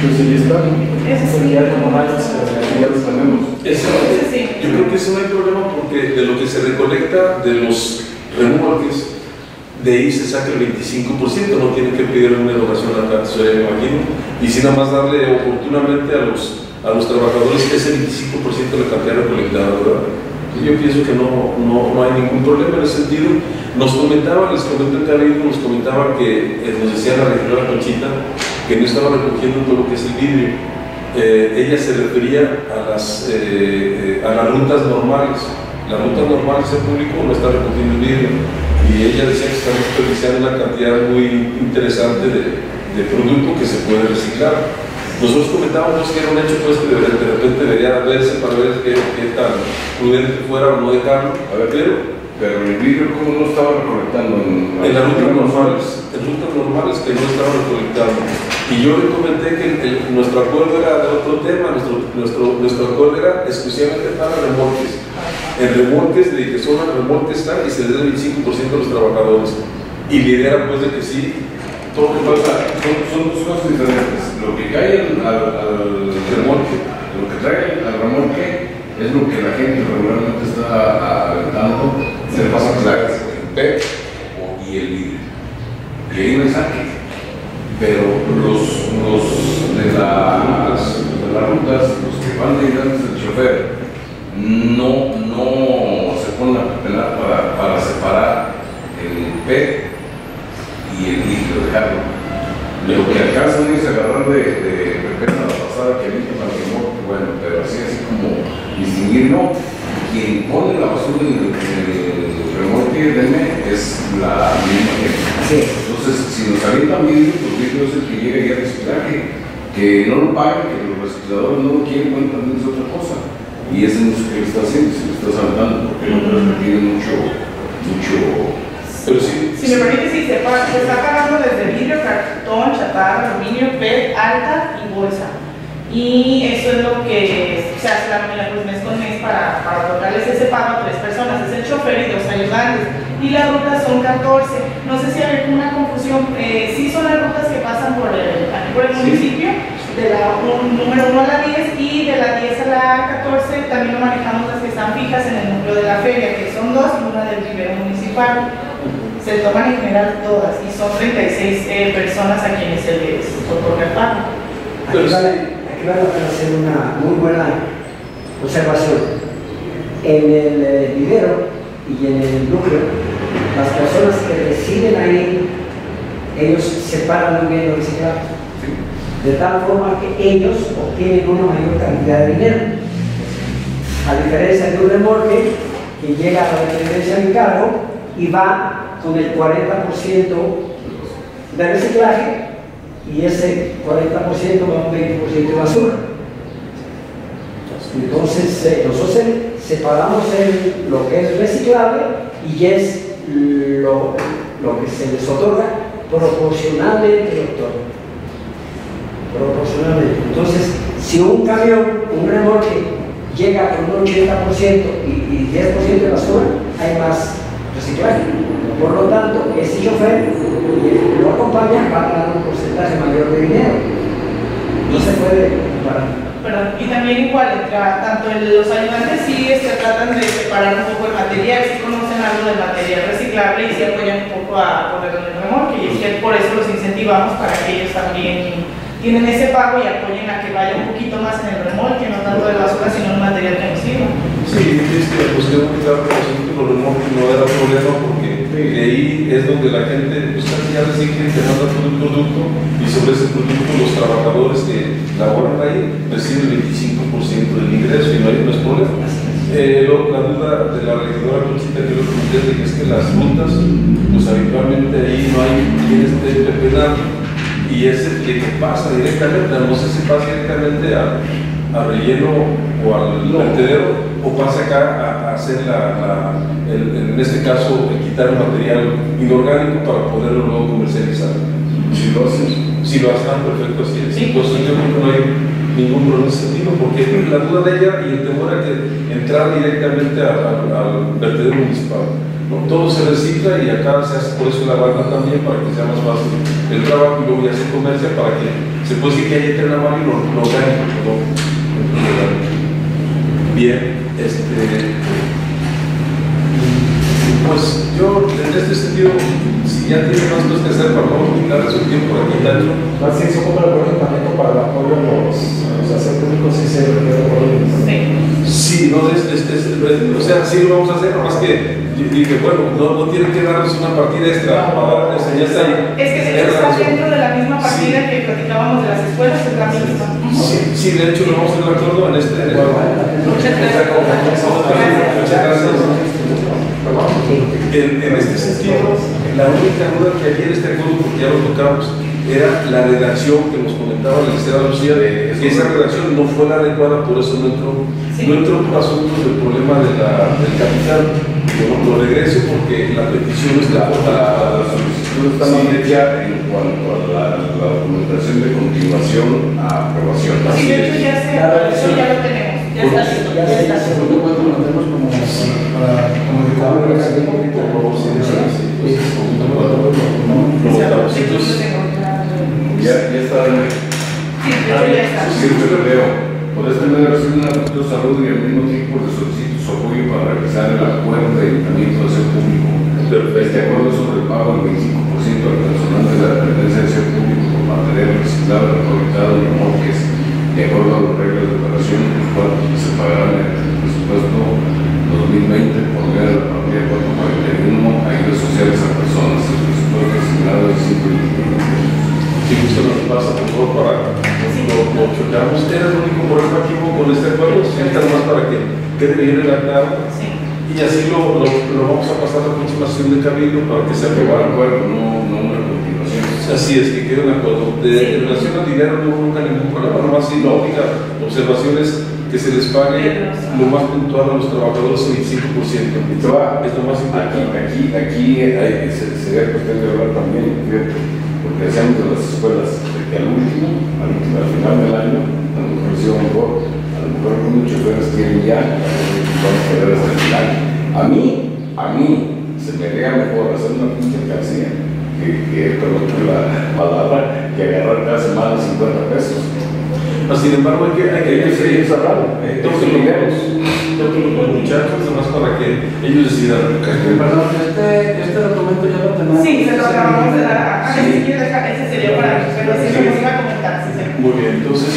Pues ahí está. Ese sí. Ya como más, Ahí ya lo tenemos. Eso, sí. yo creo que eso no hay problema porque de lo que se recolecta de los remolques, de ahí se saca el 25%, no tienen que pedir una erogación a la me imagino, y si nada más darle oportunamente a los, a los trabajadores ese 25% de la cantidad recolectada, ¿verdad? Yo pienso que no, no, no hay ningún problema en ese sentido. Nos comentaban, les comenté en nos comentaban que, eh, nos decía la regidora Conchita, que no estaba recogiendo todo lo que es el vidrio. Eh, ella se refería a las, eh, eh, a las rutas normales. Las rutas normales del público no está recogiendo el vidrio. Y ella decía que estamos desperdiciando una cantidad muy interesante de, de producto que se puede reciclar. Nosotros comentábamos que era un hecho pues, que de, de repente debería verse para ver qué, qué tan prudente fuera o no dejarlo. A ver, pero Pero el vidrio, ¿cómo no estaba recolectando? En, en las rutas normales, en rutas normales que no estaban recolectando. Y yo le comenté que el- nuestro acuerdo era de otro tema, nuestro, nuestro, nuestro acuerdo era exclusivamente para remolques. En remolques, le dije, son remolques tal y se les da el 25% a los trabajadores. Y la idea era pues de que sí, todo pasa, son, dos cosas diferentes. Lo que cae al, al, remolque, lo que trae al remolque es lo que la gente regularmente está aventando, se pasa claras, el PET o- y el vidrio. Y ahí me saque. Pero los, los de, las, de las rutas, los que van de delante del chofer, no, no se ponen a pepenar para, para separar el PET y el vidrio, dejarlo. Lo que alcanzan es agarrar de, de repente a la pasada que limpian al remolque, bueno, pero así, así como distinguir, no. Quien pone la basura en el, remolque de M es la misma gente. Es. Entonces, si nos avientan vidrio, pues vidrio es el que llega y a reciclaje. Que no lo paguen, que los recicladores no lo quieren, bueno, también es otra cosa. Y ese no es lo que le está haciendo, si le está saltando, porque no creo que tiene mucho, mucho. Pero sí, Si me permite, sí, se, pa- se está pagando desde vidrio, cartón, chatarra, aluminio, PET, alta y bolsa. Y eso es lo que se hace la nómina pues, mes con mes para, para otorgarles ese pago a tres personas. Es el chofer y dos ayudantes. Y las rutas son 14. No sé si hay alguna confusión. Eh, sí son las rutas que pasan por el, aquí por el municipio, de la un- número 1 a la 10 y de la 10 a la 14 también lo manejamos las que están fijas en el núcleo de la feria, que son dos y una del vivero municipal se toman en general todas y son 36 eh, personas a quienes se les otorga el pago. Aquí vale, aquí vale la pena hacer una muy buena observación. En el eh, vivero y en el núcleo, las personas que residen ahí, ellos separan muy bien los reciclados. De tal forma que ellos obtienen una mayor cantidad de dinero. A diferencia de un remolque que llega a la dependencia de encargo y va con el 40% de reciclaje y ese 40% va a un 20% de basura. Entonces, eh, nosotros separamos el- lo que es reciclable y es lo, que se les otorga proporcionalmente, doctor. Proporcionalmente. Entonces, si un camión, un remolque, llega con un 80% y, y 10% de basura, hay más reciclaje. Por lo tanto, ese chofer que lo acompaña va a ganar un porcentaje mayor de dinero. No se puede comparar. Perdón, y también igual, entre- tanto el- los ayudantes sí se tratan de separar un poco el material, sí conocen algo del material reciclable y sí apoyan un poco a en el remolque y es que por eso los incentivamos para que ellos también tienen ese pago y apoyen a que vaya un poquito más en el remolque, no tanto de basura, sino un material que. Sí, es que pues quedó muy claro que el de los remolques no era problema porque de ahí es donde la gente pues casi ya recicla y te manda todo el producto y sobre ese producto los trabajadores que laboran ahí reciben el 25% del ingreso y no hay no es problema. Eh, lo- la duda de la regidora Conchita que lo comenté es que las multas, pues habitualmente ahí no hay quien esté penal y es el que pasa directamente, no sé si pasa directamente a, a relleno o al vertedero o pasa acá a, a hacer la, la- el- en este caso quitar el material inorgánico para poderlo luego comercializar. Si lo hacen, Si lo hacen, perfecto, así es. Sí. Entonces yo creo que no hay ningún problema sentido, porque la duda de ella y el temor a que entrar directamente al, vertedero municipal. ¿no? Todo se recicla y acá se hace por eso la banda también, para que sea más fácil el trabajo y luego ya se comercia para que se puede decir que hay entre la mano y lo, lo orgánico, ¿no? Bien, este. Pues yo en este sentido, si ya tiene más cosas que hacer para no quitarle su tiempo aquí tanto, Más se hizo como el ayuntamiento para el apoyo a los hacer públicos y se requiere Sí. Sí, no, es, es, es- o sea, sí lo vamos a hacer, nada más que dije, bueno, no, no tienen que darnos una partida extra, para, o sea, ya está ahí. Es que Es está razón. dentro de la misma partida que platicábamos de las escuelas, es la misma. Sí, sí, de hecho lo vamos a hacer de acuerdo en este. Muchas gracias. Muchas gracias. En, en este sentido, la única duda que había en este acuerdo, porque ya lo tocamos, era la redacción que comentaba la licenciada Lucía, de que esa redacción no fue la adecuada, por eso no entró, Sí. no entró por asuntos del problema de la, del capital. Bueno, lo regreso porque la petición es la, la, la, la solicitud está hecha en cuanto a la, la documentación de continuación a aprobación. Sí, de hecho ya se, eso ya lo tenemos, ya está listo, ya está listo. Como para como de Ya, ya está. Sí. Sí, te leo. Por medio recibe una de salud y al mismo tiempo le solicito su apoyo para realizar el acuerdo de ayuntamiento de ser público. Este acuerdo es sobre el pago del 25% al personal de la dependencia de ser público por material reciclado, recolectado y remolques, de acuerdo a las reglas de operación, el cual se pagará mediante el presupuesto 2020 por medio de la partida 441 ayudas sociales a personas. El presupuesto asignado es 5 si usted nos pasa, por favor, para lo, lo chocamos. Era el único problema que hubo con este acuerdo, ahorita nomás para que quede bien redactado. Sí. Y así lo, lo, lo vamos a pasar a la próxima sesión de cabildo para que se Se va aprobara. de acuerdo, no, no una continuación. Así es, que quede un acuerdo. De, en relación al dinero no hubo nunca ningún problema, nomás sí, la única observación es que se les pague lo más puntual a los trabajadores el 25%. Te va. Es lo más Aquí, importante. aquí, aquí hay, se- sería cuestión de hablar también, porque hacemos de las escuelas al último, al, último, al final del año, a lo mejor va mejor, a lo mejor algunos choferes quieren ya, vamos a quedar hasta el final. A mí, a mí, se me haría mejor hacer una pinche alcancía que, que por la palabra, que agarrar cada semana 50 pesos. Pero, sin embargo, hay que, hay que, Ellos, ellos hablaron, Todos ellos los lideros. todos los muchachos, nomás para que ellos decidan. Perdón, este, este documento ya lo tenemos. Sí, se lo acabamos de dar. Ah, Sí. si quiere dejar, ese sería para pero sí Sí. nos iba a comentar, sí, sí. Muy bien, entonces,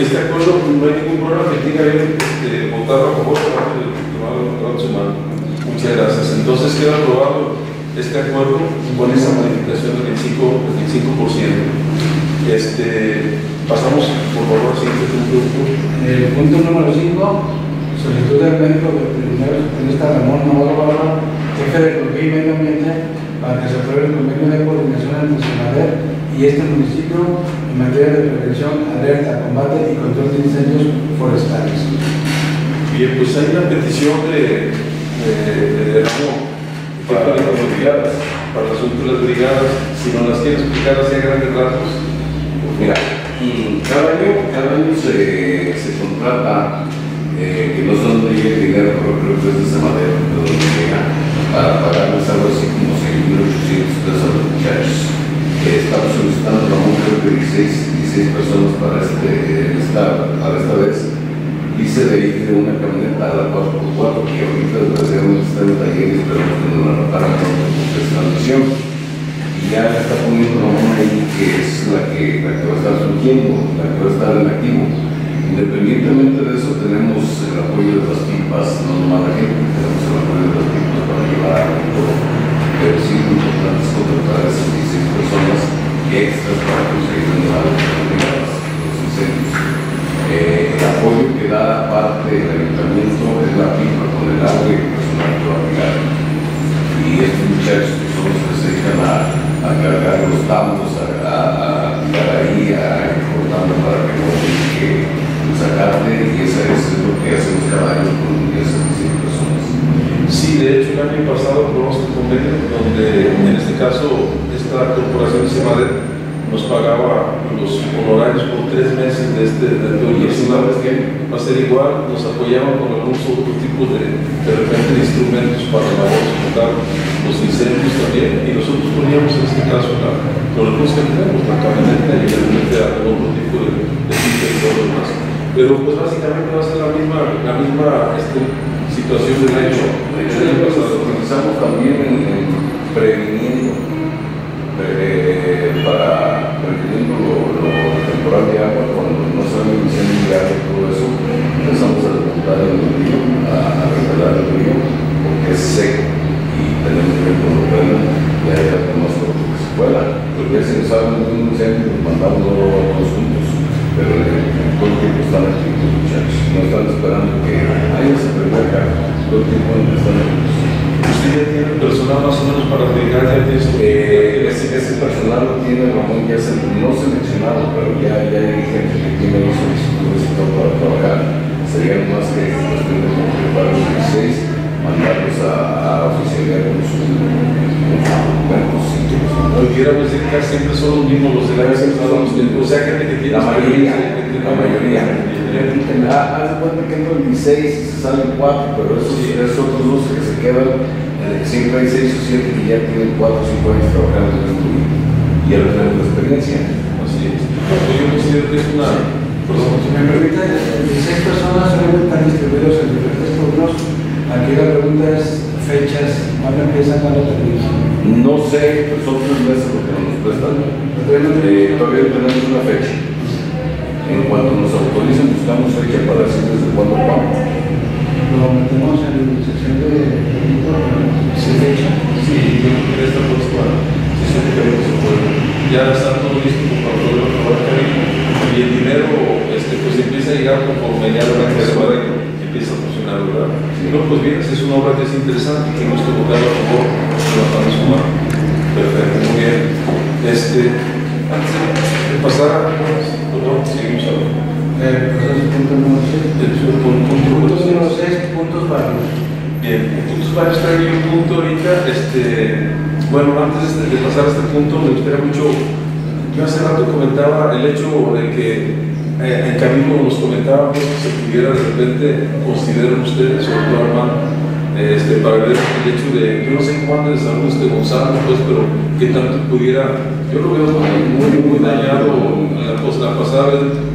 este acuerdo, no hay ningún problema que tenga él este, votar a favor de parte del Tribunal Electoral Sumano. Muchas gracias. Entonces queda aprobado este acuerdo con esa modificación del 25%. del 25%. Este, pasamos, por favor, al siguiente punto. El punto número 5, solicitud del médico veterinario especialista Ramón Navarro Barba, jefe de Ecología y Medio Ambiente, para que se apruebe el convenio de coordinación entre Sonader y este municipio en materia de prevención, alerta, combate y control de incendios forestales. Bien, pues hay una petición de, de, de Ramón para las brigadas, para las últimas brigadas, si nos las quiere explicar así a grandes rasgos. Mira, cada año, cada año se, se contrata, eh, que no son de el dinero, pero creo que es de esa manera, donde llega, para pagarles algo así como 6.800 pesos a los muchachos. Eh, estamos solicitando a un creo que 16, 16 personas para, este, esta, para esta vez. De ir de una camioneta a la 4x4 que ahorita desgraciadamente está en taller y esperamos que nos la reparan pronto porque es misión y ya está poniendo una ahí que es la que, la que va a estar surgiendo, la que va a estar en activo. Independientemente de eso, tenemos el apoyo de las pipas, no nomás la gente, tenemos el apoyo de las pipas para llevar y todo. Pero sí lo importante es contratar a esas 16 personas extras para conseguir los incendios. Eh, el apoyo que da parte del ayuntamiento es la pipa con el agua y el personal que va y estos muchachos que son los que se dedican a, a cargar los tambos, a, a, a tirar ahí, a cortando para que no que sacarte, y eso es lo que hacemos cada año con esas 16 personas. Sí, de hecho, el año pasado aprobamos un convenio donde, en este caso, esta corporación Semadet nos pagaba los honorarios por tres meses de este de todo el Y es una personal. vez que Va a ser igual, nos apoyaban con algunos otros tipos de, de repente, de instrumentos para la voz, los incendios también, y nosotros en este caso la, los recursos que tenemos, la camioneta y realmente algún otro tipo de, de y todo lo demás. Pero pues básicamente va a ser la misma, la misma este, situación del año, del año pasado. utilizamos también en, en previniendo, eh, para previniendo lo, lo temporal de agua, cuando no iniciando de agua y todo eso, empezamos a desmontar el río, a, a revelar el río, porque es seco y tenemos que prenda y ahí todo lo que se pueda. Porque si nos sale un incendio, nos mandamos a todos juntos, pero eh, todo el tiempo están aquí los muchachos, no están esperando que haya se prenda acá, todo el tiempo están aquí. Usted ya tiene personal más o menos para aplicar ya Eh, ese, ese personal lo tiene Ramón ya se, no seleccionado, pero ya, ya hay gente que tiene las solicitudes y todo para trabajar. Sería más que cuestión de preparar los 16, mandarlos a, a oficialidad con sus los Pudiéramos decir que casi siempre son los mismos los de la vez o sea, gente que tiene La mayoría, la mayoría. Ah, haz de cuenta que entran 16 y se salen 4, pero esos, esos otros 12 que se quedan, siempre hay 6 o 7 que ya tienen 4 o 5 años trabajando en esto y y ya la experiencia. Así es. Pues yo considero que es una. Si me permite, 16 personas solamente están distribuidos en diferentes turnos. Aquí la pregunta es fechas, ¿cuándo empiezan, cuándo terminan? No sé, pues son tres meses lo que nos prestan. Eh, todavía no tenemos una fecha. En cuanto nos autoricen, buscamos fecha para decir desde cuándo vamos. Lo metemos en sesión de sin fecha. Sí, yo creo que esta próxima sesión que se puede. Ya está todo listo para poder trabajar y el dinero este, pues empieza a llegar conforme ya la que se empieza a. No, pues bien, es una obra que parece interesante y que hemos votar a favor de la para sumar. Perfecto, muy bien. Este, antes de pasar, perdón, seguimos hablando. Eh, pues es punto número 6. El punto número número seis. 6, puntos varios. Bien, entonces va a estar ahí un punto ahorita, este, bueno, antes de, de pasar a este punto, me gustaría mucho, yo hace rato comentaba el hecho de que eh, en camino nos comentábamos que se pudiera de repente considerar ustedes, sobre todo eh, este, para ver el hecho de, yo no sé cómo anda de salud este Gonzalo, pues, pero que tanto pudiera, yo lo veo muy, muy dañado, la, pues, la pasada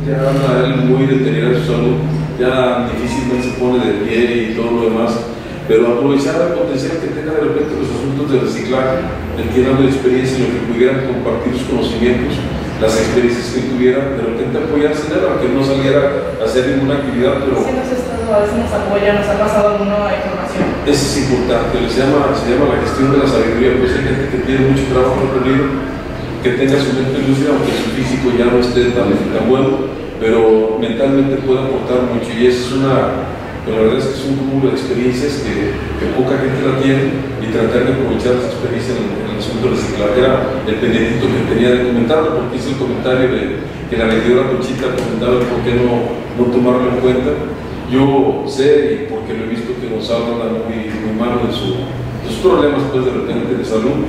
ya anda muy deteriorado su salud, ya difícilmente se pone de pie y todo lo demás pero aprovechar el potencial que tenga de repente los asuntos de reciclaje, el que de experiencia, lo que pudieran compartir sus conocimientos, las experiencias que tuvieran, de repente apoyarse en él, aunque no saliera a hacer ninguna actividad, pero Sí, a veces nos apoya, nos ha pasado alguna información. eso es importante, se llama, se llama la gestión de la sabiduría, pues hay gente que tiene mucho trabajo recorrido, que tenga su mente lúcida, aunque su físico ya no esté tan, tan bueno, pero mentalmente puede aportar mucho y eso es una, pero la verdad es que es un cúmulo de experiencias que, poca gente la tiene y tratar de aprovechar esa experiencia en, en el asunto de reciclaje era el pendientito que tenía de comentarlo, porque hice el comentario de que la regidora Conchita comentaba por qué no, no tomarlo en cuenta. Yo sé, y porque lo he visto que Gonzalo anda muy, muy de, su, de sus problemas pues, de repente de salud,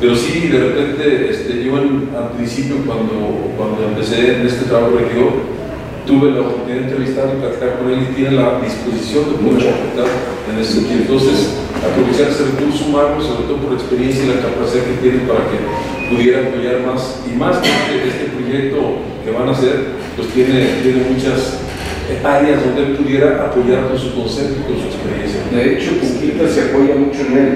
pero sí, de repente, este, yo en- al principio, cuando, cuando empecé en este trabajo regidor, tuve la oportunidad de entrevistar y platicar con él y tiene la disposición de poder aportar en ese sentido. Entonces, aprovechar ese recurso humano, sobre todo por experiencia y la capacidad que tiene para que pudiera apoyar más y más que este, proyecto que van a hacer, pues tiene, tiene muchas áreas donde él pudiera apoyar con su concepto y con su experiencia. De hecho, Cuquita se apoya mucho en él.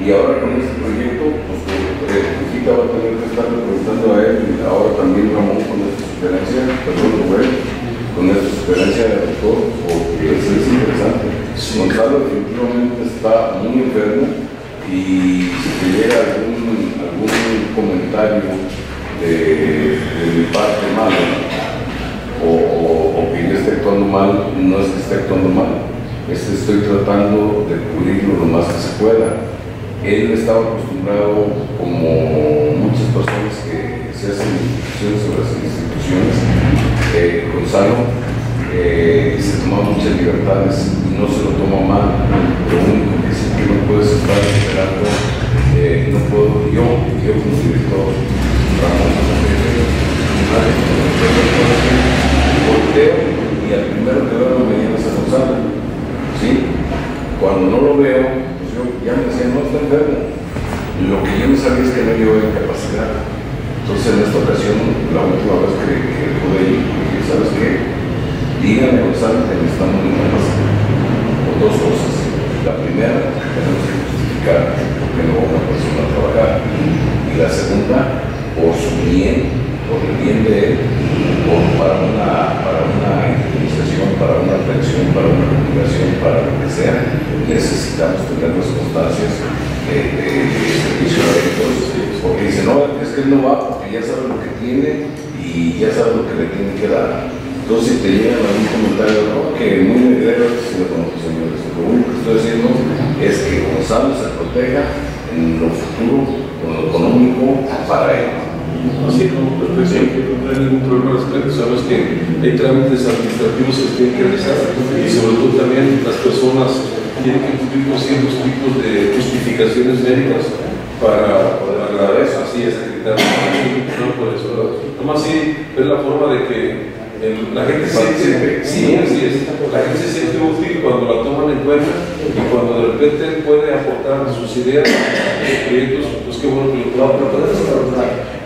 Y ahora con este proyecto, pues eh, va a tener que estar preguntando a él, y ahora también Ramón con esta sugerencia, perdón, Rubén, con esta sugerencia de doctor, porque eso es interesante. Sí. Gonzalo definitivamente está muy enfermo y si te algún, algún comentario de, mi parte malo, o, que yo esté actuando mal, no es que esté actuando mal, estoy tratando de cubrirlo lo más que se pueda. Él estaba acostumbrado, como muchas personas que se hacen instituciones sobre las eh, Gonzalo eh, se toma muchas libertades y no se lo toma mal. Lo único que sí que no puedes estar esperando, eh, no puedo yo, yo como director, Ramón, volteo y al primero que veo me llama a Gonzalo. ¿Sí? Cuando no lo veo, pues yo ya me decía, no está enfermo. Lo que yo no sabía es que no llevaba incapacidad. Entonces en esta ocasión, la última vez que, que pude ir, dije, ¿sabes qué? Díganme a Gonzalo que necesitamos. Por dos cosas. La primera, tenemos que justificar por qué no va una persona a trabajar. Y la segunda, por su bien, por el bien de él, por, para, una, para una para una pensión, para una jubilación, para lo que sea, necesitamos tener las constancias de, de, de servicio ellos. Porque dice, no, es que él no va ya sabe lo que tiene y ya sabe lo que le tiene que dar. Entonces, te llegan algún comentario, no, que muy negro, si lo conozco, señores. Lo único que estoy diciendo es que Gonzalo se proteja en lo futuro, con lo económico, para él. Así como perfecto, no hay ningún problema respecto. Sabes que hay trámites administrativos que tienen que realizar y sobre todo también las personas tienen que cumplir con ciertos tipos de justificaciones médicas para, para así es No por eso. Nomás sí es la forma de que el- la gente se siente, sí, así es, la gente se siente útil cuando la toman en cuenta y cuando de repente puede aportar sus ideas, sus proyectos, pues qué bueno que lo proponer.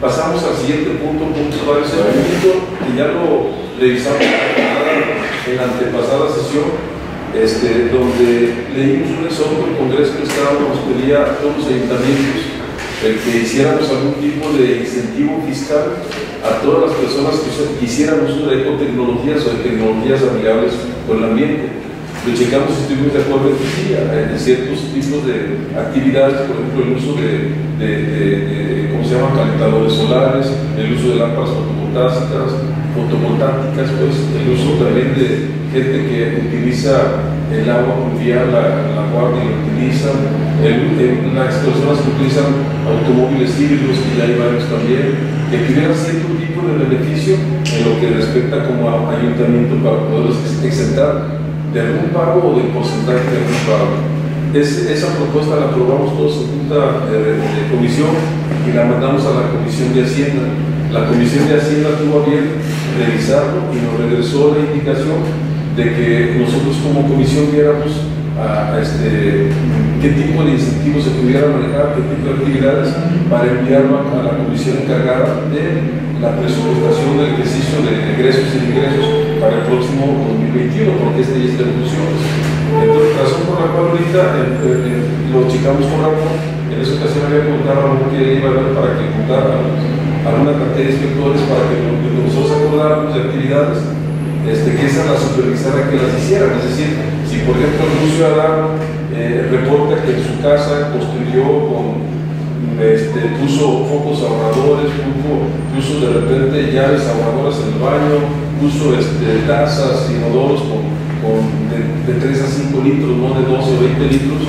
Pasamos al siguiente punto, punto varios y ya lo revisamos en la antepasada sesión, este, donde leímos un exhorto del Congreso Estado nos pedía a todos los ayuntamientos el que hiciéramos algún tipo de incentivo fiscal a todas las personas que hicieran uso de ecotecnologías o de tecnologías amigables con el ambiente. Lo checamos y estuvimos de acuerdo en que sí, en ciertos tipos de actividades, por ejemplo, el uso de, de- de- de- ¿cómo se llama?, calentadores solares, el uso de lámparas fotovoltaicas, fotovoltaicas, pues, el uso también de gente que utiliza el agua pluvial la, la guardia y la utilizan, el- el- las personas que utilizan automóviles híbridos, que ya hay varios también, que tuvieran cierto tipo de beneficio en lo que respecta como ayuntamiento para poderlos ex- exentar de algún pago o del porcentaje de algún pago. Es- esa propuesta la aprobamos todos en junta de comisión y la mandamos a la comisión de Hacienda. La comisión de Hacienda tuvo a bien revisarlo y nos regresó la indicación de que nosotros como comisión viéramos este, qué tipo de incentivos se pudiera manejar, qué tipo de actividades para enviarlo a, la comisión encargada de la presupuestación del ejercicio de egresos y ingresos para el próximo 2021, porque este ya está en funciones. Entonces, razón por la cual ahorita eh, eh, eh, lo checamos con Ramón, en esa ocasión había comentado a Ramón que iba a ver para que juntara alguna cantidad de inspectores para que nosotros acordáramos de actividades este, que esa la supervisara que las hicieran. Es decir, si por ejemplo algún ciudadano eh, reporta que en su casa construyó con, este, puso focos ahorradores, puso, de repente llaves ahorradoras en el baño, puso este, tazas, inodoros con, de, de 3 a 5 litros, no de 12 o 20 litros,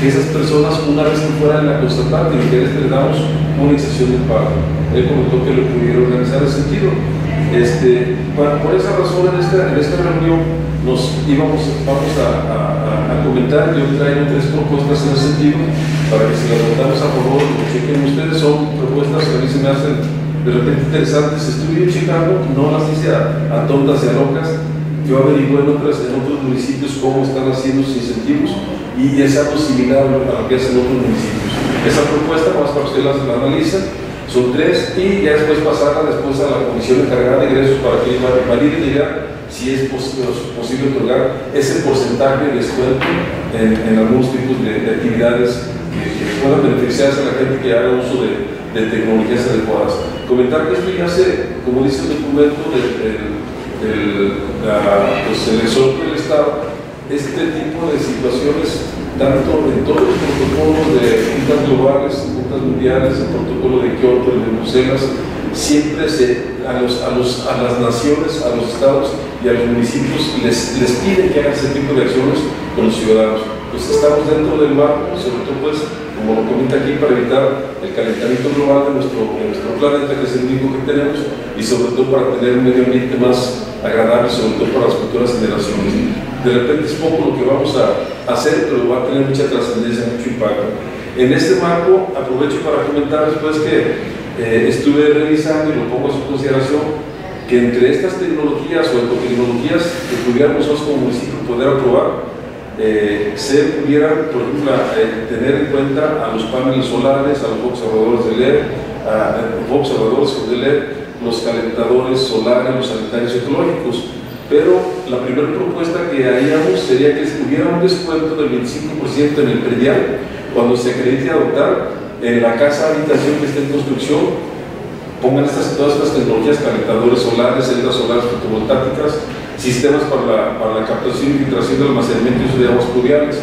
que esas personas una vez que fueran la constatante y que les damos una excepción de pago. Él comentó que lo pudieron organizar ese sentido. Este, por, por esa razón en esta, en esta reunión nos íbamos vamos a, a- a- comentar, yo traigo tres propuestas en ese sentido, para que si las votamos a favor, chequen ustedes, son propuestas que a mí se me hacen de repente interesantes, estuve checando, no las hice a, a tontas y a locas, yo averigué en, otras, en otros municipios cómo están haciendo sus incentivos y es algo similar a lo que hacen otros municipios. Esa propuesta, más para que ustedes la, la son tres y ya después pasarla después a la comisión encargada de ingresos para que valide y diga si es pos- posible otorgar ese porcentaje de descuento en, algunos tipos de, de actividades que, puedan beneficiarse a la gente que haga uso de, de tecnologías adecuadas. Comentar que esto ya se, como dice el documento del, pues, exhorto del Estado, este tipo de situaciones, tanto en todos los protocolos de juntas globales, juntas mundiales, el protocolo de Kioto, el de Bruselas, siempre a las naciones, a los estados y a los municipios les, les piden que hagan ese tipo de acciones con los ciudadanos. Pues estamos dentro del marco, sobre todo pues, como lo comenta aquí, para evitar el calentamiento global de nuestro, de nuestro planeta, que es el único que tenemos, y sobre todo para tener un medio ambiente más agradable, sobre todo para las futuras generaciones. De repente es poco lo que vamos a hacer, pero va a tener mucha trascendencia, mucho impacto. En este marco, aprovecho para comentar después que eh, estuve revisando y lo pongo a su consideración, que entre estas tecnologías o ecotecnologías que pudiéramos nosotros como municipio poder aprobar, eh, se pudieran, por ejemplo, eh, tener en cuenta a los paneles solares, a los observadores de LED, a los observadores de LED, los calentadores solares, los sanitarios ecológicos. Pero la primera propuesta que haríamos sería que hubiera un descuento del 25% en el predial cuando se acredite adoptar en la casa habitación que esté en construcción pongan todas estas tecnologías, calentadores solares, celdas solares fotovoltaicas, sistemas para la, para la captación y filtración del almacenamiento y uso de aguas pluviales.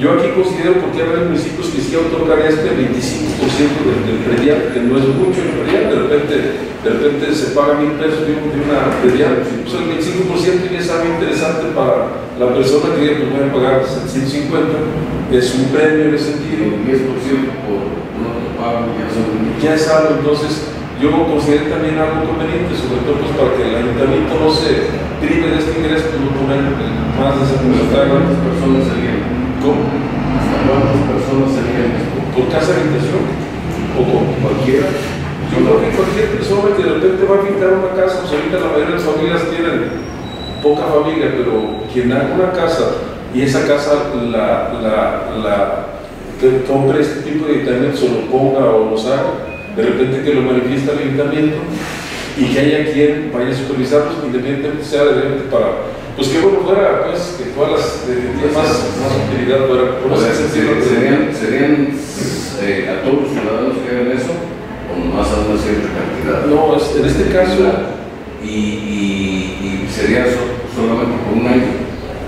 Yo aquí considero porque hay varios municipios que sí otorgan este 25% del, del predial, que no es mucho el predial, de repente, de repente se paga mil pesos de, un- de una predial, pues el 25% ya es algo interesante para la persona que diga, pues voy a pagar 150, es un premio en ese sentido El 10% por no pago ya son ya es algo, entonces yo considero también algo conveniente, sobre todo pues, para que el ayuntamiento no se prive de este ingreso, pues no poner más de ese ¿Hasta porcentaje. cuántas personas serían? ¿Cómo? ¿Hasta cuántas personas serían? ¿Por casa habitación? ¿O con Cualquiera. Yo creo que cualquier persona que de repente va a pintar una casa, pues ahorita la mayoría de las familias tienen poca familia, pero quien haga una casa y esa casa la, la, la compre este tipo de aditamentos o lo ponga o los haga, de repente que lo manifiesta el ayuntamiento y que haya quien vaya a supervisarlos, independientemente sea de repente para, pues que bueno fuera, pues que todas las, de, más, más utilidad fuera, por O sea, ese ¿serían, sentido, serían, serían, eh, a todos los ciudadanos que hagan eso o nomás a una cierta cantidad? No, es- en este caso Y, y, y sería so- solamente por un año.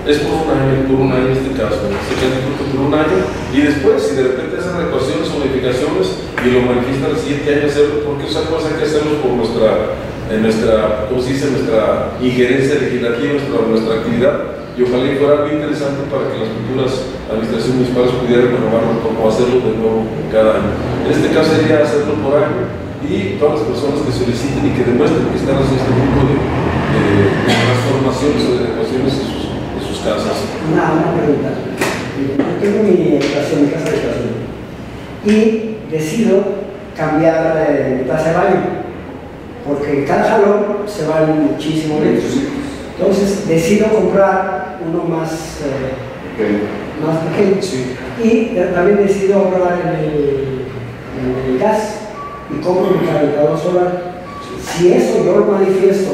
es por un año, por un año en este caso, en este caso creo que por un año, y después si de repente hacen adecuaciones o modificaciones y lo manifiestan el siguiente año hacerlo, porque esa cosa hay que hacerlo por nuestra, en nuestra, ¿cómo se dice? Nuestra injerencia legislativa, nuestra, nuestra actividad, y ojalá y fuera algo interesante para que las futuras administraciones municipales pudieran renovarlo o hacerlo de nuevo cada año. En este caso sería hacerlo por año y todas las personas que soliciten y que demuestren que están haciendo este tipo de, transformaciones o de adecuaciones en sus, casas. Una, pregunta. Yo tengo mi mi casa de educación, y decido cambiar eh, mi taza de baño, porque en cada salón se van muchísimos litros. Entonces decido comprar uno más, eh, más pequeño. Y de- también decido ahorrar en el, en el gas y compro mi calentador solar. Si eso yo lo manifiesto,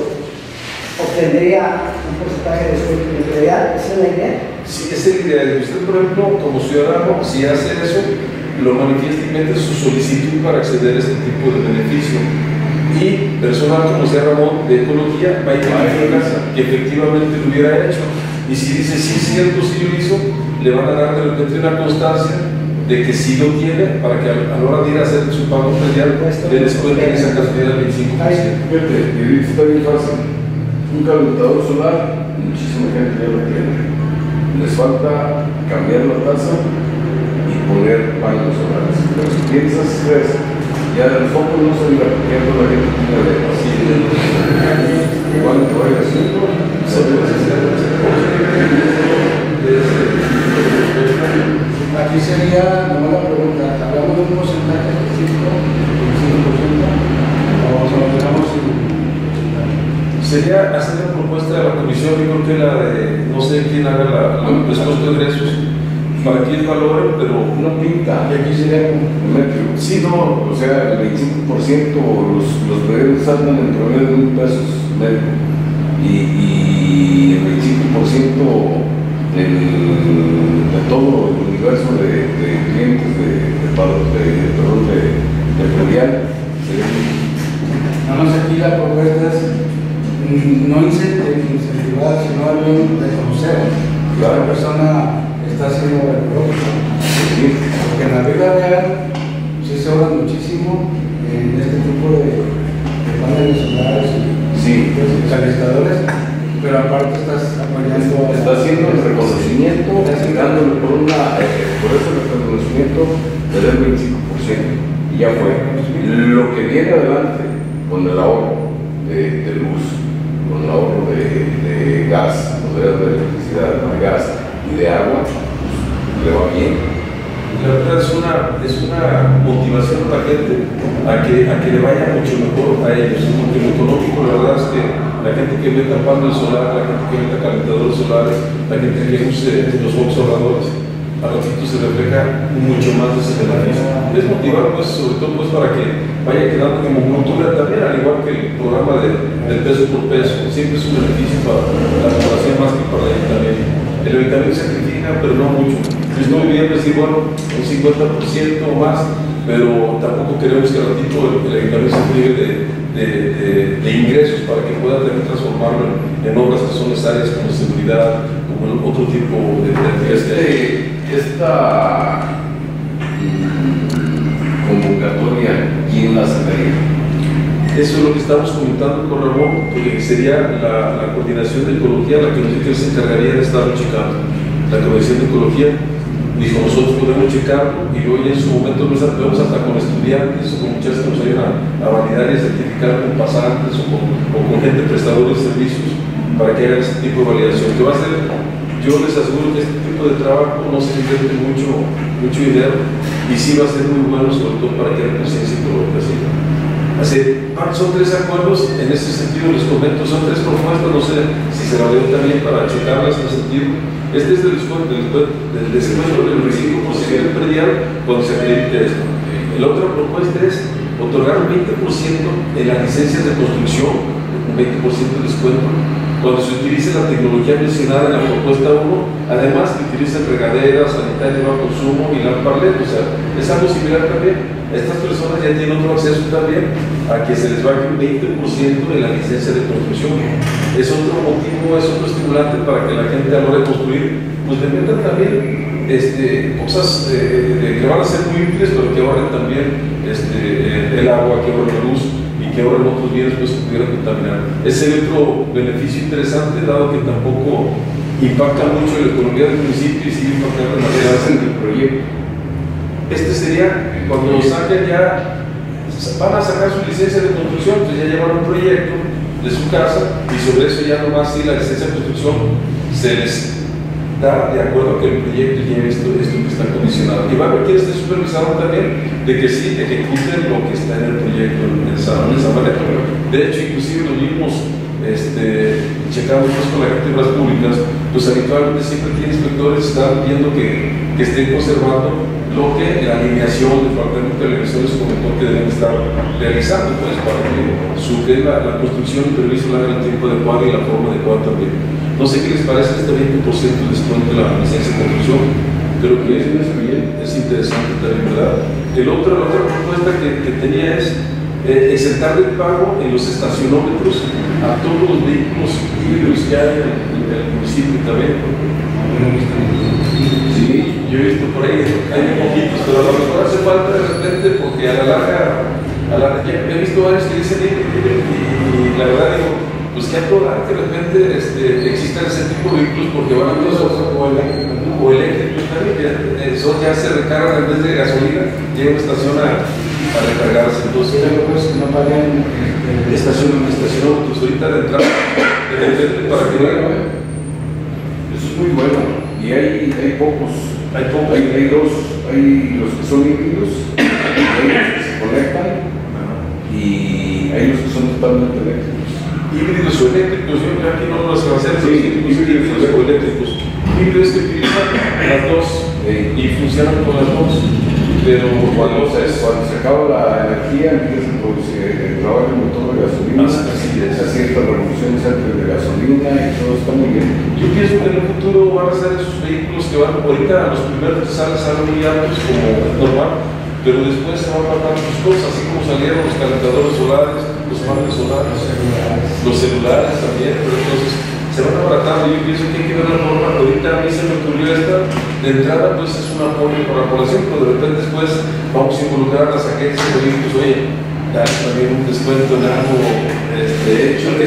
obtendría un porcentaje de en predial. ¿Esa es la idea? Si es el ideal, usted por ejemplo, como ciudadano, si hace eso, lo manifiesta y mete su solicitud para acceder a este tipo de beneficio. Y personal como sea Ramón de Ecología va a identificar que efectivamente lo hubiera hecho. Y si dice, sí, es cierto, sí lo hizo, le van a dar de repente una constancia de que sí lo tiene para que a la hora de ir a hacer su pago predial le descuenten esa cantidad del 25%. Fíjate, está bien fácil. Un calentador solar, muchísima gente ya lo tiene. Les falta cambiar la taza y poner paneles solares. Pero si piensas eso, ya el foco no se porque la gente de así. Igual te vaya haciendo, se puede Aquí sería, nomás la pregunta, ¿hablamos de un porcentaje específico, el 5%, o lo dejamos Sería hacer una propuesta de la comisión, yo creo que la de, no sé quién haga la, la presupuesto de ingresos, para que ellos valoren, pero Una pinta. Y aquí sería como, Un metro. sí, no, O sea, el 25% los, los predios saltan en promedio de mil pesos medio. Y, y el 25% del, de todo el universo de, de clientes de, de, de, perdón, de, de predial sería nada más aquí la propuesta es mm, no incent- incentivar, sino algo de conocer. que Claro. La persona está haciendo el muy- Porque en la vida real sí se ahorra muchísimo en este tipo de, de paneles solares y Sí. pues, calentadores, pero aparte estás apoyando a- Está haciendo el reconocimiento, dándole por una, eh, por ese reconocimiento le da el 25%. Y ya fue. Lo que viene adelante con el ahorro de, de luz, con el ahorro de, de gas, o sea, de electricidad, de gas y de agua, le va bien. La verdad es una, es una motivación a la gente a que, a que le vaya mucho mejor a ellos. Porque lo económico, la verdad es que la gente que meta paneles solar, la gente que meta calentadores solares, la gente que use los focos ahorradores, a ratito se refleja mucho más de ese beneficio. Es motivar, pues, sobre todo, pues, para que vaya quedando como cultura también, al igual que el programa de, del peso por peso. Siempre es un beneficio para la población más que para el ayuntamiento. El ayuntamiento sacrifica, pero no mucho. Yo estoy bien decir, bueno, un 50% o más, pero tampoco queremos que al ratito el, ayuntamiento se prive de, de, de- de ingresos para que pueda también transformarlo en, obras que son necesarias como seguridad, como otro tipo de de actividades que hay. Este, esta mm, convocatoria, ¿quién la sacaría? Eso es lo que estamos comentando con Ramón, que sería la, la coordinación de ecología la que nos dijo que se encargaría de estarlo checando. La coordinación de ecología dijo, nosotros podemos checarlo y hoy en su momento nos vemos hasta con estudiantes o con muchachos que nos ayudan a, validar y a certificar con pasantes o con, gente prestadora de servicios para que hagan este tipo de validación. Que va a ser, yo les aseguro que este tipo de trabajo no se invierte mucho, mucho dinero y sí va a ser muy bueno, sobre todo para que haya conciencia ecológica. ¿sí? Son tres acuerdos, en ese sentido les comento, son tres propuestas, no sé si se validó también para checarlas en ese sentido. Este es del descuento del, del descuento del 25% del predial cuando se acredite esto. La otra propuesta es otorgar un 20% en las licencias de construcción, un 20% de descuento, cuando se utilice la tecnología mencionada en la propuesta 1, además que utilicen regaderas, sanitarias de bajo consumo y lamparlet, o sea, es algo similar también. Estas personas ya tienen otro acceso también a que se les baje un 20% de la licencia de construcción. Es otro motivo, es otro estimulante para que la gente a la hora de construir, pues metan también este, cosas eh, que van a ser muy útiles, pero que ahorren también este, el, el agua, que ahorren la luz y que ahorren otros bienes pues, que pudieran contaminar. Ese es otro beneficio interesante, dado que tampoco impacta mucho en la economía del municipio y sigue impactando en la ¿Qué realidad hacen el proyecto? Este sería cuando saquen ya, van a sacar su licencia de construcción, pues ya llevan un proyecto de su casa y sobre eso ya nomás si la licencia de construcción se les da de acuerdo que el proyecto lleve esto, esto que está condicionado. Y va a quien esté supervisado también de que sí ejecuten lo que está en el proyecto en esa manera. De hecho, inclusive los mismos este, checamos con las actividades públicas, pues habitualmente siempre tiene inspectores están viendo que, que estén conservando lo que la alineación del departamento de televisiones comentó que deben estar realizando, pues, para que su, la, la construcción y permiso la hagan el tiempo adecuado y la forma adecuada también. No sé qué les parece este 20% de descuento de la licencia de construcción. Creo que es interesante también, ¿verdad? El otro, la otra propuesta que, tenía es eh, exentar del pago en los estacionómetros a todos los vehículos híbridos que hay en, el municipio también. Sí, yo he visto por ahí, hay poquitos, pero a lo mejor hace falta de repente porque a la larga, a la, ya he visto varios que dicen híbrido, híbrido, y, y la verdad digo, pues que a toda que de repente este, existan ese tipo de vehículos porque van a todos o eléctricos, ¿no? o eléctricos también, que eso ya se recargan en vez de gasolina, llega a una estación a, a recargarse. Entonces, pues que no paguen este, estación, estación, pues ahorita de entrada, de repente para que vean, Eso es muy bueno. Y hay, hay pocos. hay poco. Hay, hay dos. Hay los que son híbridos, hay los que se conectan y hay los que son totalmente eléctricos. Híbridos o eléctricos, yo creo que aquí no los avanzaron, Sí, híbridos, o eléctricos. Híbridos que utilizan las dos Sí. y funcionan con las dos, pero Cuando cuando se, se cuando se acaba la energía, empieza a producir el trabajo del motor de gasolina, Así es. se ciertas revoluciones antes de gasolina y todo está muy bien. Yo pienso que en el futuro van a ser esos vehículos que van, ahorita los primeros que salen muy altos como es normal, pero después se van a matar sus cosas, así como salieron los calentadores solares, los paneles solares, los celulares también, pero entonces se van abaratando. Yo pienso que hay que ver la forma, ahorita a mí se me ocurrió esta, de entrada pues es un apoyo para la población, pero de repente después vamos a involucrar a las agencias de vehículos, oye, dar también un descuento en algo, este, De hecho, qué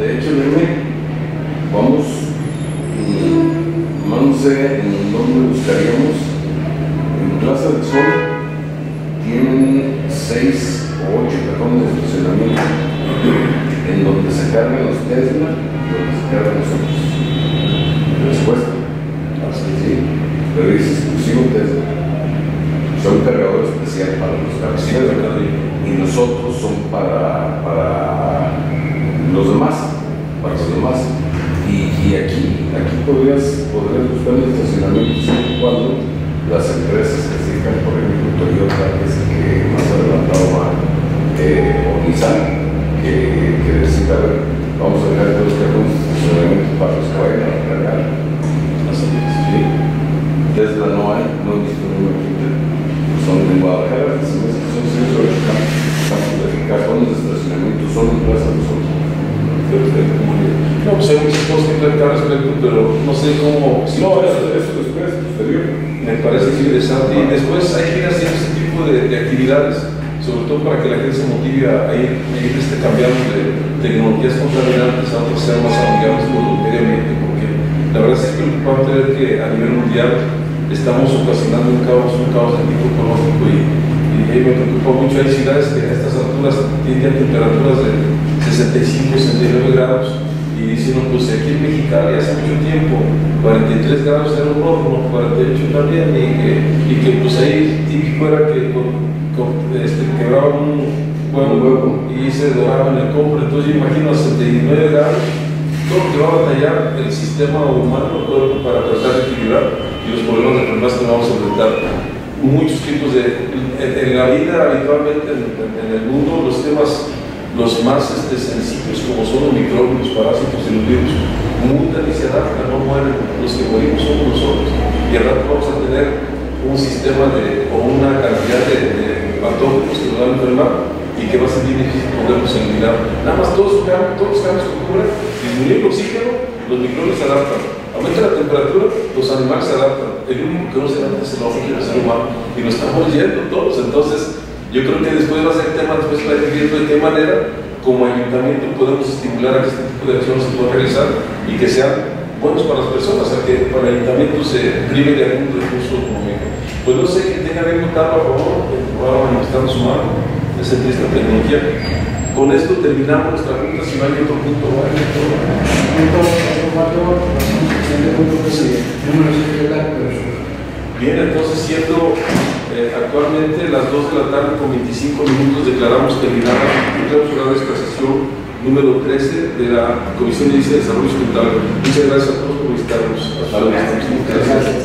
de hecho, Nene, vamos, mm, no sé dónde buscaríamos, en Plaza del Sol tienen seis o ocho cajones de estacionamiento en donde se cargan los Tesla y donde se cargan los otros. Les cuesta, sí, pero es exclusivo Tesla. Son cargador especial para los verdad. y nosotros son para, para los demás, para los demás. Y, y aquí, aquí podrías, podrías buscar el estacionamiento siempre y cuando las empresas que se dedican, por ejemplo, Toyota, que es el que más adelantado va, eh, o Nissan, que, que decida, a ver, vamos a dejar todos los cajones de estacionamiento para los que vayan a cargar. Sí. Tesla no hay, no he visto ninguno aquí. Son en Guadalajara, que hace que son seis o ocho campos de cajones de estacionamiento solo en Plaza del Sol. No, pues hay muchas cosas que plantear al respecto, pero no sé cómo. si- No, eso, eso después, posterior. Me parece interesante. Y después hay que ir haciendo ese tipo de, de actividades, sobre todo para que la gente se motive a, ir, a ir este, cambiando de tecnologías contaminantes a otras sean más amigables con medio ambiente, porque la verdad es preocupante ver que a nivel mundial estamos ocasionando un caos, un caos de tipo ecológico y, y me preocupa mucho. Hay ciudades que a estas alturas tienen temperaturas de 65, 69 grados y dicen, no, pues aquí en Mexicali hace mucho tiempo, 43 grados era un horno, 48 también, y que, y que pues ahí típico era que un Un huevo. y se doraba en el compra, entonces imagino a 79 grados, todo lo que va a batallar el sistema humano para tratar de equilibrar y los problemas de enfermedades que vamos a enfrentar. Muchos tipos de, en, la vida habitualmente en, el mundo, los temas los más este, sencillos como son los microbios, parásitos y los virus, mutan y se adaptan, no mueren, los que morimos somos nosotros. Y al rato vamos a tener un sistema de, o una cantidad de patógenos que nos van a enfermar y que va a ser bien difícil poderlos eliminar. Nada más todos, los todos los cambios que ocurren, disminuye el oxígeno, los microbios se adaptan. Aumenta la temperatura, los animales se adaptan. El único que no se adapta es el hombre, el ser humano. Y nos estamos yendo todos. Entonces, yo creo que después va a ser tema, después va a ir de qué manera como ayuntamiento podemos estimular a que este tipo de acciones se puedan realizar y que sean buenos para las personas, a que para el ayuntamiento se prive de algún recurso económico. Pues no sé quién tenga votar a favor, ahora manifestando su mano, de sentir esta tecnología. Con esto terminamos nuestra junta, si no hay otro punto, ¿vale? Que la. Bien, entonces siendo eh, actualmente las 2 de la tarde con 25 minutos declaramos terminada clausurada esta sesión número 13 de la Comisión de Desarrollo Sustentable. Muchas gracias a todos por visitarnos. Hasta luego.